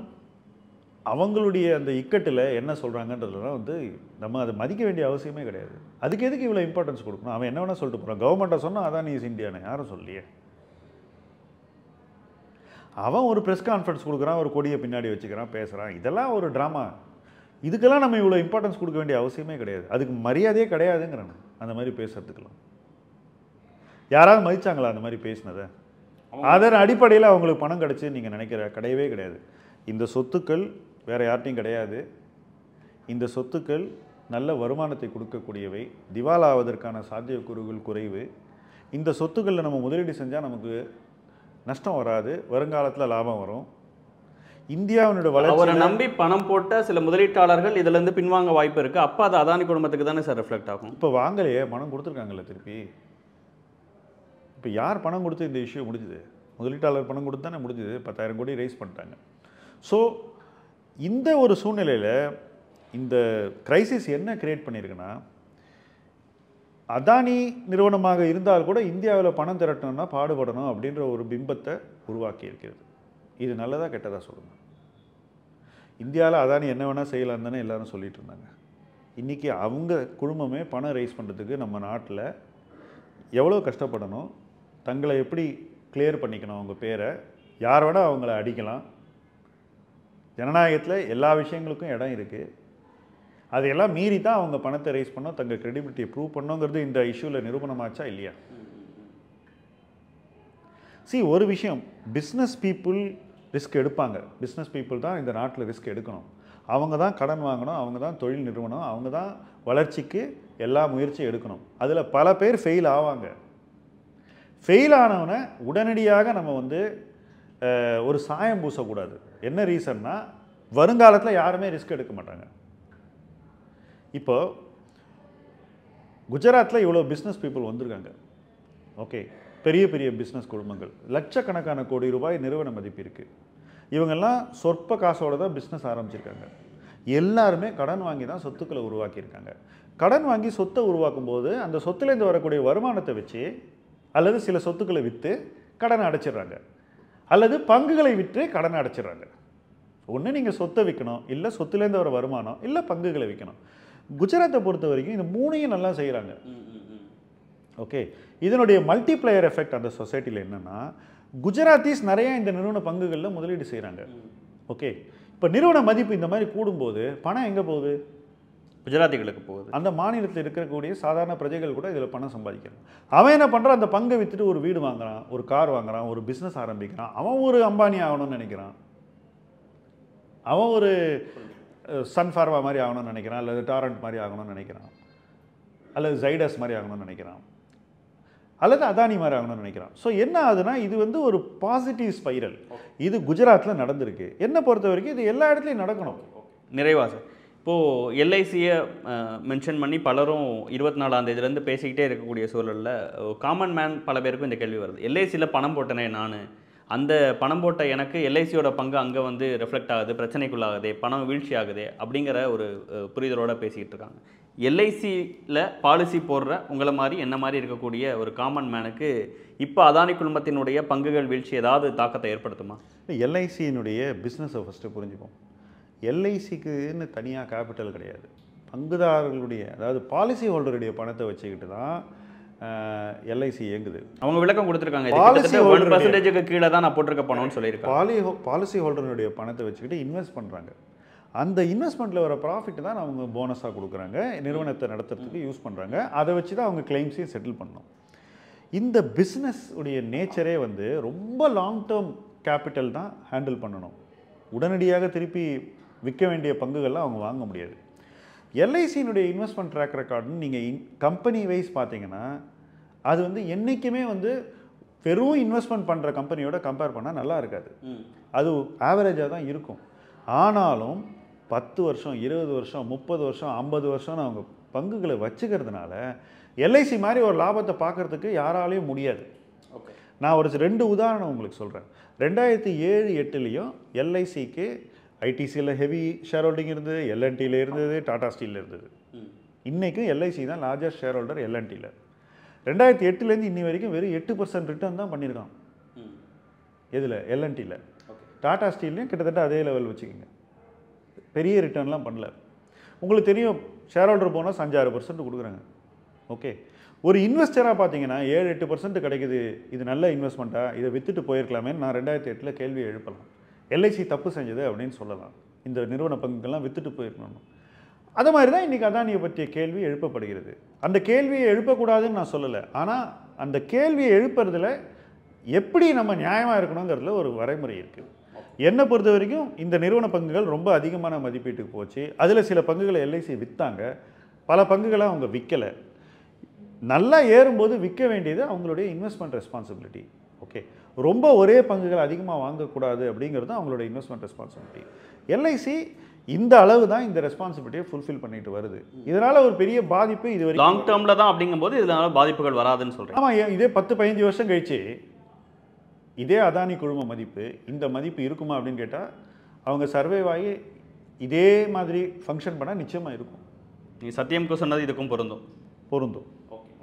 அவங்களுடைய அந்த இக்கட்டில் என்ன சொல்கிறாங்கன்றதுலாம் வந்து நம்ம அதை மதிக்க வேண்டிய அவசியமே கிடையாது. அதுக்கு எதுக்கு இவ்வளோ இம்பார்ட்டன்ஸ் கொடுக்கணும்? அவன் என்ன வேணால் சொல்லிட்டு போகிறான் கவர்மெண்ட்டை சொன்னால் அதான் இஸ் இந்தியான்னு யாரும் சொல்லியே அவன் ஒரு ப்ரெஸ் கான்ஃபரன்ஸ் கொடுக்குறான் ஒரு கொடியை பின்னாடி வச்சுக்கிறான் பேசுகிறான் இதெல்லாம் ஒரு ட்ராமா இதுக்கெல்லாம் நம்ம இவ்வளோ இம்பார்ட்டன்ஸ் கொடுக்க வேண்டிய அவசியமே கிடையாது. அதுக்கு மரியாதையே கிடையாதுங்கிறேன் அந்த மாதிரி பேசுறதுக்கெல்லாம். யாராவது மதிச்சாங்களா அந்த மாதிரி பேசினதை? அதன் அடிப்படையில் அவங்களுக்கு பணம் கிடச்சி நீங்கள் நினைக்கிற கிடையவே கிடையாது. இந்த சொத்துக்கள் வேறு யார்ட்டையும் கிடையாது. இந்த சொத்துக்கள் நல்ல வருமானத்தை கொடுக்கக்கூடியவை திவாலாவதற்கான சாத்தியக்கூறுகள் குறைவு. இந்த சொத்துக்களில் நம்ம முதலீடு செஞ்சால் நமக்கு நஷ்டம் வராது வருங்காலத்தில் லாபம் வரும். இந்தியாவினுடைய அவரை வளர்ச்சி நம்பி பணம் போட்ட சில முதலீட்டாளர்கள் இதுல இருந்து பின்வாங்க வாய்ப்பு இருக்கு. அப்ப அது அதானி குடும்பத்துக்கு தானே சார் ரிஃப்ளெக்ட் ஆகும். இப்போ வாங்கலையே பணம் கொடுத்துருக்காங்கல்ல திருப்பி. இப்போ யார் பணம் கொடுத்து இந்த இஷ்யூ முடிஞ்சுது? முதலீட்டாளர் பணம் கொடுத்து தானே முடிஞ்சுது பத்தாயிரம் கோடி ரைஸ் பண்ணிட்டாங்க. ஸோ இந்த ஒரு சூழ்நிலையில் இந்த கிரைசிஸ் என்ன கிரியேட் பண்ணியிருக்குன்னா அதானி நிறுவனமாக இருந்தால் கூட இந்தியாவில் பணம் திரட்டணும்னா பாடுபடணும் அப்படின்ற ஒரு பிம்பத்தை உருவாக்கி இருக்கிறது. இது நல்லதாக கெட்டதாக சொல்லுங்க. இந்தியாவில் அதானி என்ன வேணால் செய்யலாம் தானே எல்லாரும் சொல்லிட்டு இருந்தாங்க. இன்றைக்கி அவங்க குடும்பமே பணம் ரைஸ் பண்ணுறதுக்கு நம்ம நாட்டில் எவ்வளோ கஷ்டப்படணும் தங்களை எப்படி கிளியர் பண்ணிக்கணும் அவங்க பேரை யார் வேணால் அவங்கள அடிக்கலாம். ஜனநாயகத்தில் எல்லா விஷயங்களுக்கும் இடம் இருக்குது அதையெல்லாம் மீறி தான் அவங்க பணத்தை ரைஸ் பண்ணோம் தங்கள் கிரெடிபிலிட்டியை ப்ரூவ் பண்ணோங்கிறது இந்த இஷ்யூவில் நிரூபணமாச்சா இல்லையா? சி ஒரு விஷயம் பிஸ்னஸ் பீப்புள் ரிஸ்க் எடுப்பாங்க. பிஸ்னஸ் பீப்புள் தான் இந்த நாட்டில் ரிஸ்க் எடுக்கணும். அவங்க தான் கடன் வாங்கணும் அவங்க தான் தொழில் நிறுவனம் அவங்க தான் வளர்ச்சிக்கு எல்லா முயற்சியும் எடுக்கணும். அதில் பல பேர் ஃபெயில் ஆவாங்க. ஃபெயில் ஆனவனை உடனடியாக நம்ம வந்து ஒரு சாயம் பூசக்கூடாது. என்ன ரீசன்னா வருங்காலத்தில் யாருமே ரிஸ்க் எடுக்க மாட்டாங்க. இப்போ குஜராத்தில் இவ்வளோ பிஸ்னஸ் பீப்புள் வந்திருக்காங்க. ஓகே பெரிய பெரிய பிஸ்னஸ் குடும்பங்கள். லட்சக்கணக்கான கோடி ரூபாய் நிறுவன மதிப்பு இருக்குது இவங்கெல்லாம் சொற்ப காசோட தான் பிஸ்னஸ் ஆரம்பிச்சிருக்காங்க. எல்லாருமே கடன் வாங்கி தான் சொத்துக்களை உருவாக்கியிருக்காங்க கடன் வாங்கி சொத்தை உருவாக்கும் போது அந்த சொத்துலேருந்து வரக்கூடிய வருமானத்தை வச்சு அல்லது சில சொத்துக்களை விற்று கடனை அடைச்சிடுறாங்க. அல்லது பங்குகளை விற்று கடனை அடைச்சிடுறாங்க. ஒன்று நீங்கள் சொத்தை விற்கணும் இல்லை சொத்துலேருந்து வர வருமானம் இல்லை பங்குகளை விற்கணும் குஜராத்தை பொறுத்த வரைக்கும் இந்த மூணையும் நல்லா செய்கிறாங்க ஓகே. இதனுடைய மல்டிப்ளையர் எஃபெக்ட் அந்த சொசைட்டியில் என்னன்னா குஜராத்திஸ் நிறைய இந்த நிறுவன பங்குகளில் முதலீடு செய்கிறாங்க ஓகே. இப்போ நிறுவன மதிப்பு இந்த மாதிரி கூடும்போது பணம் எங்கே போகுது? குஜராத்திகளுக்கு போகுது. அந்த மாநிலத்தில் இருக்கக்கூடிய சாதாரண பிரஜைகள் கூட இதில் பணம் சம்பாதிக்கிறான் அவன் என்ன பண்ணுறான் அந்த பங்கை விற்றுட்டு ஒரு வீடு வாங்குறான் ஒரு கார் வாங்குறான் ஒரு பிஸ்னஸ் ஆரம்பிக்கிறான். அவன் ஒரு அம்பானி ஆகணும்னு நினைக்கிறான். அவன் ஒரு சன் ஃபார்மா மாதிரி ஆகணும்னு நினைக்கிறான் அல்லது டாரண்ட் மாதிரி ஆகணும்னு நினைக்கிறான் அல்லது ஜைடஸ் மாதிரி ஆகணும்னு நினைக்கிறான் அல்லது அதானி மாதிரி ஆகணும்னு நினைக்கிறான். ஸோ என்ன ஆகுதுன்னா இது வந்து ஒரு பாசிட்டிவ் ஸ்பைரல் இது குஜராத்தில் நடந்திருக்கு. என்னை பொறுத்த வரைக்கும் இது எல்லா இடத்துலையும் நடக்கணும். நிறைவா சார் இப்போது எல்ஐசியை மென்ஷன் பண்ணி பலரும் இருபத்தி நாலாம் தேதியிலேருந்து பேசிக்கிட்டே இருக்கக்கூடிய சூழலில் காமன் மேன் பல பேருக்கும் இந்த கேள்வி வருது. எல்ஐசியில் பணம் போட்டனே நான் அந்த பணம் போட்ட எனக்கு எல்ஐசியோட பங்கு அங்கே வந்து ரெஃப்ளெக்ட் ஆகுது பிரச்சனைக்குள்ளாகுது பணம் வீழ்ச்சி ஆகுது அப்படிங்கிற ஒரு புரிதலோடு பேசிக்கிட்டு இருக்காங்க. எல்ஐசியில் பாலிசி போடுற உங்களை மாதிரி என்ன மாதிரி இருக்கக்கூடிய ஒரு காமன் மேனுக்கு இப்போ அதானி குழுமத்தினுடைய பங்குகள் வீழ்ச்சி ஏதாவது தாக்கத்தை ஏற்படுத்துமா? எல்ஐசியினுடைய பிஸ்னஸை ஃபஸ்ட்டு புரிஞ்சுப்போம். எல்ஐசிக்குன்னு தனியாக கேபிட்டல் கிடையாது. பங்குதாரர்களுடைய அதாவது பாலிசி ஹோல்டருடைய பணத்தை வச்சுக்கிட்டு தான் எல்ஐசி இயங்குது. அவங்க விளக்கம் கொடுத்துருக்காங்க. Policy ஒன் பர்சன்டேஜுக்கு கீழே தான் நான் போட்டிருக்க பணம்னு சொல்லியிருக்காங்க. பாலி பாலிசி ஹோல்டருடைய பணத்தை வச்சுக்கிட்டு இன்வெஸ்ட் பண்ணுறாங்க அந்த இன்வெஸ்ட்மெண்ட்டில் வர ப்ராஃபிட் தான் அவங்க போனஸாக கொடுக்குறாங்க. நிறுவனத்தை நடத்துறதுக்கு யூஸ் பண்ணுறாங்க அதை வச்சு தான் அவங்க கிளைம்ஸையும் செட்டில் பண்ணணும். இந்த பிஸ்னஸ் உடைய நேச்சரே வந்து ரொம்ப லாங் டேர்ம் கேபிட்டல் தான் ஹேண்டில் பண்ணணும். உடனடியாக திருப்பி விற்க வேண்டிய பங்குகள்லாம் அவங்க வாங்க முடியாது. எல்ஐசியினுடைய இன்வெஸ்ட்மெண்ட் ட்ராக் ரெக்கார்டுன்னு நீங்கள் இன் கம்பெனி வைஸ் பார்த்தீங்கன்னா அது வந்து என்றைக்குமே வந்து வெறும் இன்வெஸ்ட்மெண்ட் பண்ணுற கம்பெனியோட கம்பேர் பண்ணால் நல்லா இருக்காது. அது ஆவரேஜாக தான் இருக்கும். ஆனாலும் பத்து வருஷம் இருபது வருஷம் முப்பது வருஷம் ஐம்பது வருஷம்னு அவங்க பங்குகளை வச்சுக்கிறதுனால எல்ஐசி மாதிரி ஒரு லாபத்தை பார்க்கறதுக்கு யாராலையும் முடியாது. ஓகே. நான் ஒரு ரெண்டு உதாரணம் உங்களுக்கு சொல்கிறேன் ரெண்டாயிரத்தி ஏழு எட்டுலேயும் எல்ஐசிக்கு ஐடிசியில் ஹெவி ஷேர் ஹோல்டிங் இருந்தது எல்என்டியில் இருந்தது டாடா ஸ்டீலில் இருந்தது. இன்றைக்கும் எல்ஐசி தான் லார்ஜஸ்ட் ஷேர் ஹோல்டர் எல்என்டியில் ரெண்டாயிரத்தி எட்டுலேருந்து இன்னி வரைக்கும் வெறும் எட்டு பர்சன்ட் ரிட்டர்ன் தான் பண்ணியிருக்கான். எதில்? எல்என்டியில் டாடா ஸ்டீல்லையும் கிட்டத்தட்ட அதே லெவல் வச்சுக்கோங்க. பெரிய ரிட்டர்ன்லாம் பண்ணல. உங்களுக்கு தெரியும் ஷேர் ஹோல்டர் போனஸ் அஞ்சாறு பர்சன்ட் கொடுக்குறாங்க. ஓகே ஒரு இன்வெஸ்டராக பார்த்தீங்கன்னா ஏழு எட்டு பர்சன்ட் கிடைக்குது. இது நல்ல இன்வெஸ்ட்மெண்ட்டா இதை விற்றுட்டு போயிருக்கலாமே நான் ரெண்டாயிரத்தி எட்டில் கேள்வி எழுப்பலாம். எல்ஐசி தப்பு செஞ்சது அப்படின்னு சொல்லலாம். இந்த நிறுவன பங்குகள்லாம் விற்றுட்டு போயிருக்கணும் அது மாதிரி தான் இன்றைக்கி அதானியை பற்றிய கேள்வி எழுப்பப்படுகிறது. அந்த கேள்வியை எழுப்பக்கூடாதுன்னு நான் சொல்லலை. ஆனால் அந்த கேள்வியை எழுப்புறதுல எப்படி நம்ம நியாயமாக இருக்கணுங்கிறதுல ஒரு வரைமுறை இருக்குது என்னை பொறுத்த வரைக்கும் இந்த நிறுவன பங்குகள் ரொம்ப அதிகமான மதிப்பீட்டுக்கு போச்சு. அதில் சில பங்குகளை எல்ஐசி விற்றாங்க பல பங்குகளை அவங்க விற்கலை நல்லா ஏறும்போது விற்க வேண்டியது அவங்களுடைய இன்வெஸ்ட்மெண்ட் ரெஸ்பான்சிபிலிட்டி ஓகே ரொம்ப ஒரே பங்குகள் அதிகமாக வாங்கக்கூடாது அப்படிங்கிறது அவங்களுடைய அவங்களோட இன்வெஸ்ட்மெண்ட் ரெஸ்பான்சிபிலிட்டி எல்ஐசி இந்த அளவு தான் இந்த ரெஸ்பான்சிபிலிட்டியை ஃபுல்ஃபில் பண்ணிட்டு வருது. இதனால் ஒரு பெரிய பாதிப்பு இது வரைக்கும் லாங் டேர்மில் தான் அப்படிங்கும்போது இதனால பாதிப்புகள் வராதுன்னு சொல்கிறேன் ஆமாம் இதே பத்து பதினஞ்சு வருஷம் கழிச்சு இதே அதானி குழும மதிப்பு இந்த மதிப்பு இருக்குமா அப்படின்னு கேட்டால் அவங்க சர்வைவ் ஆகி இதே மாதிரி ஃபங்க்ஷன் பண்ணால் நிச்சயமாக இருக்கும். நீங்கள் சத்தியம்க்கு சொன்னது இதுக்கும் பொருந்தும். பொருந்தும். ஓகே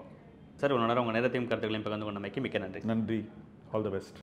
சார் இவ்வளோ நேரம் உங்கள் நேரத்தையும் கருத்துக்களையும் பகிர்ந்து கொண்டமைக்கு மிக்க நன்றி. நன்றி. All the best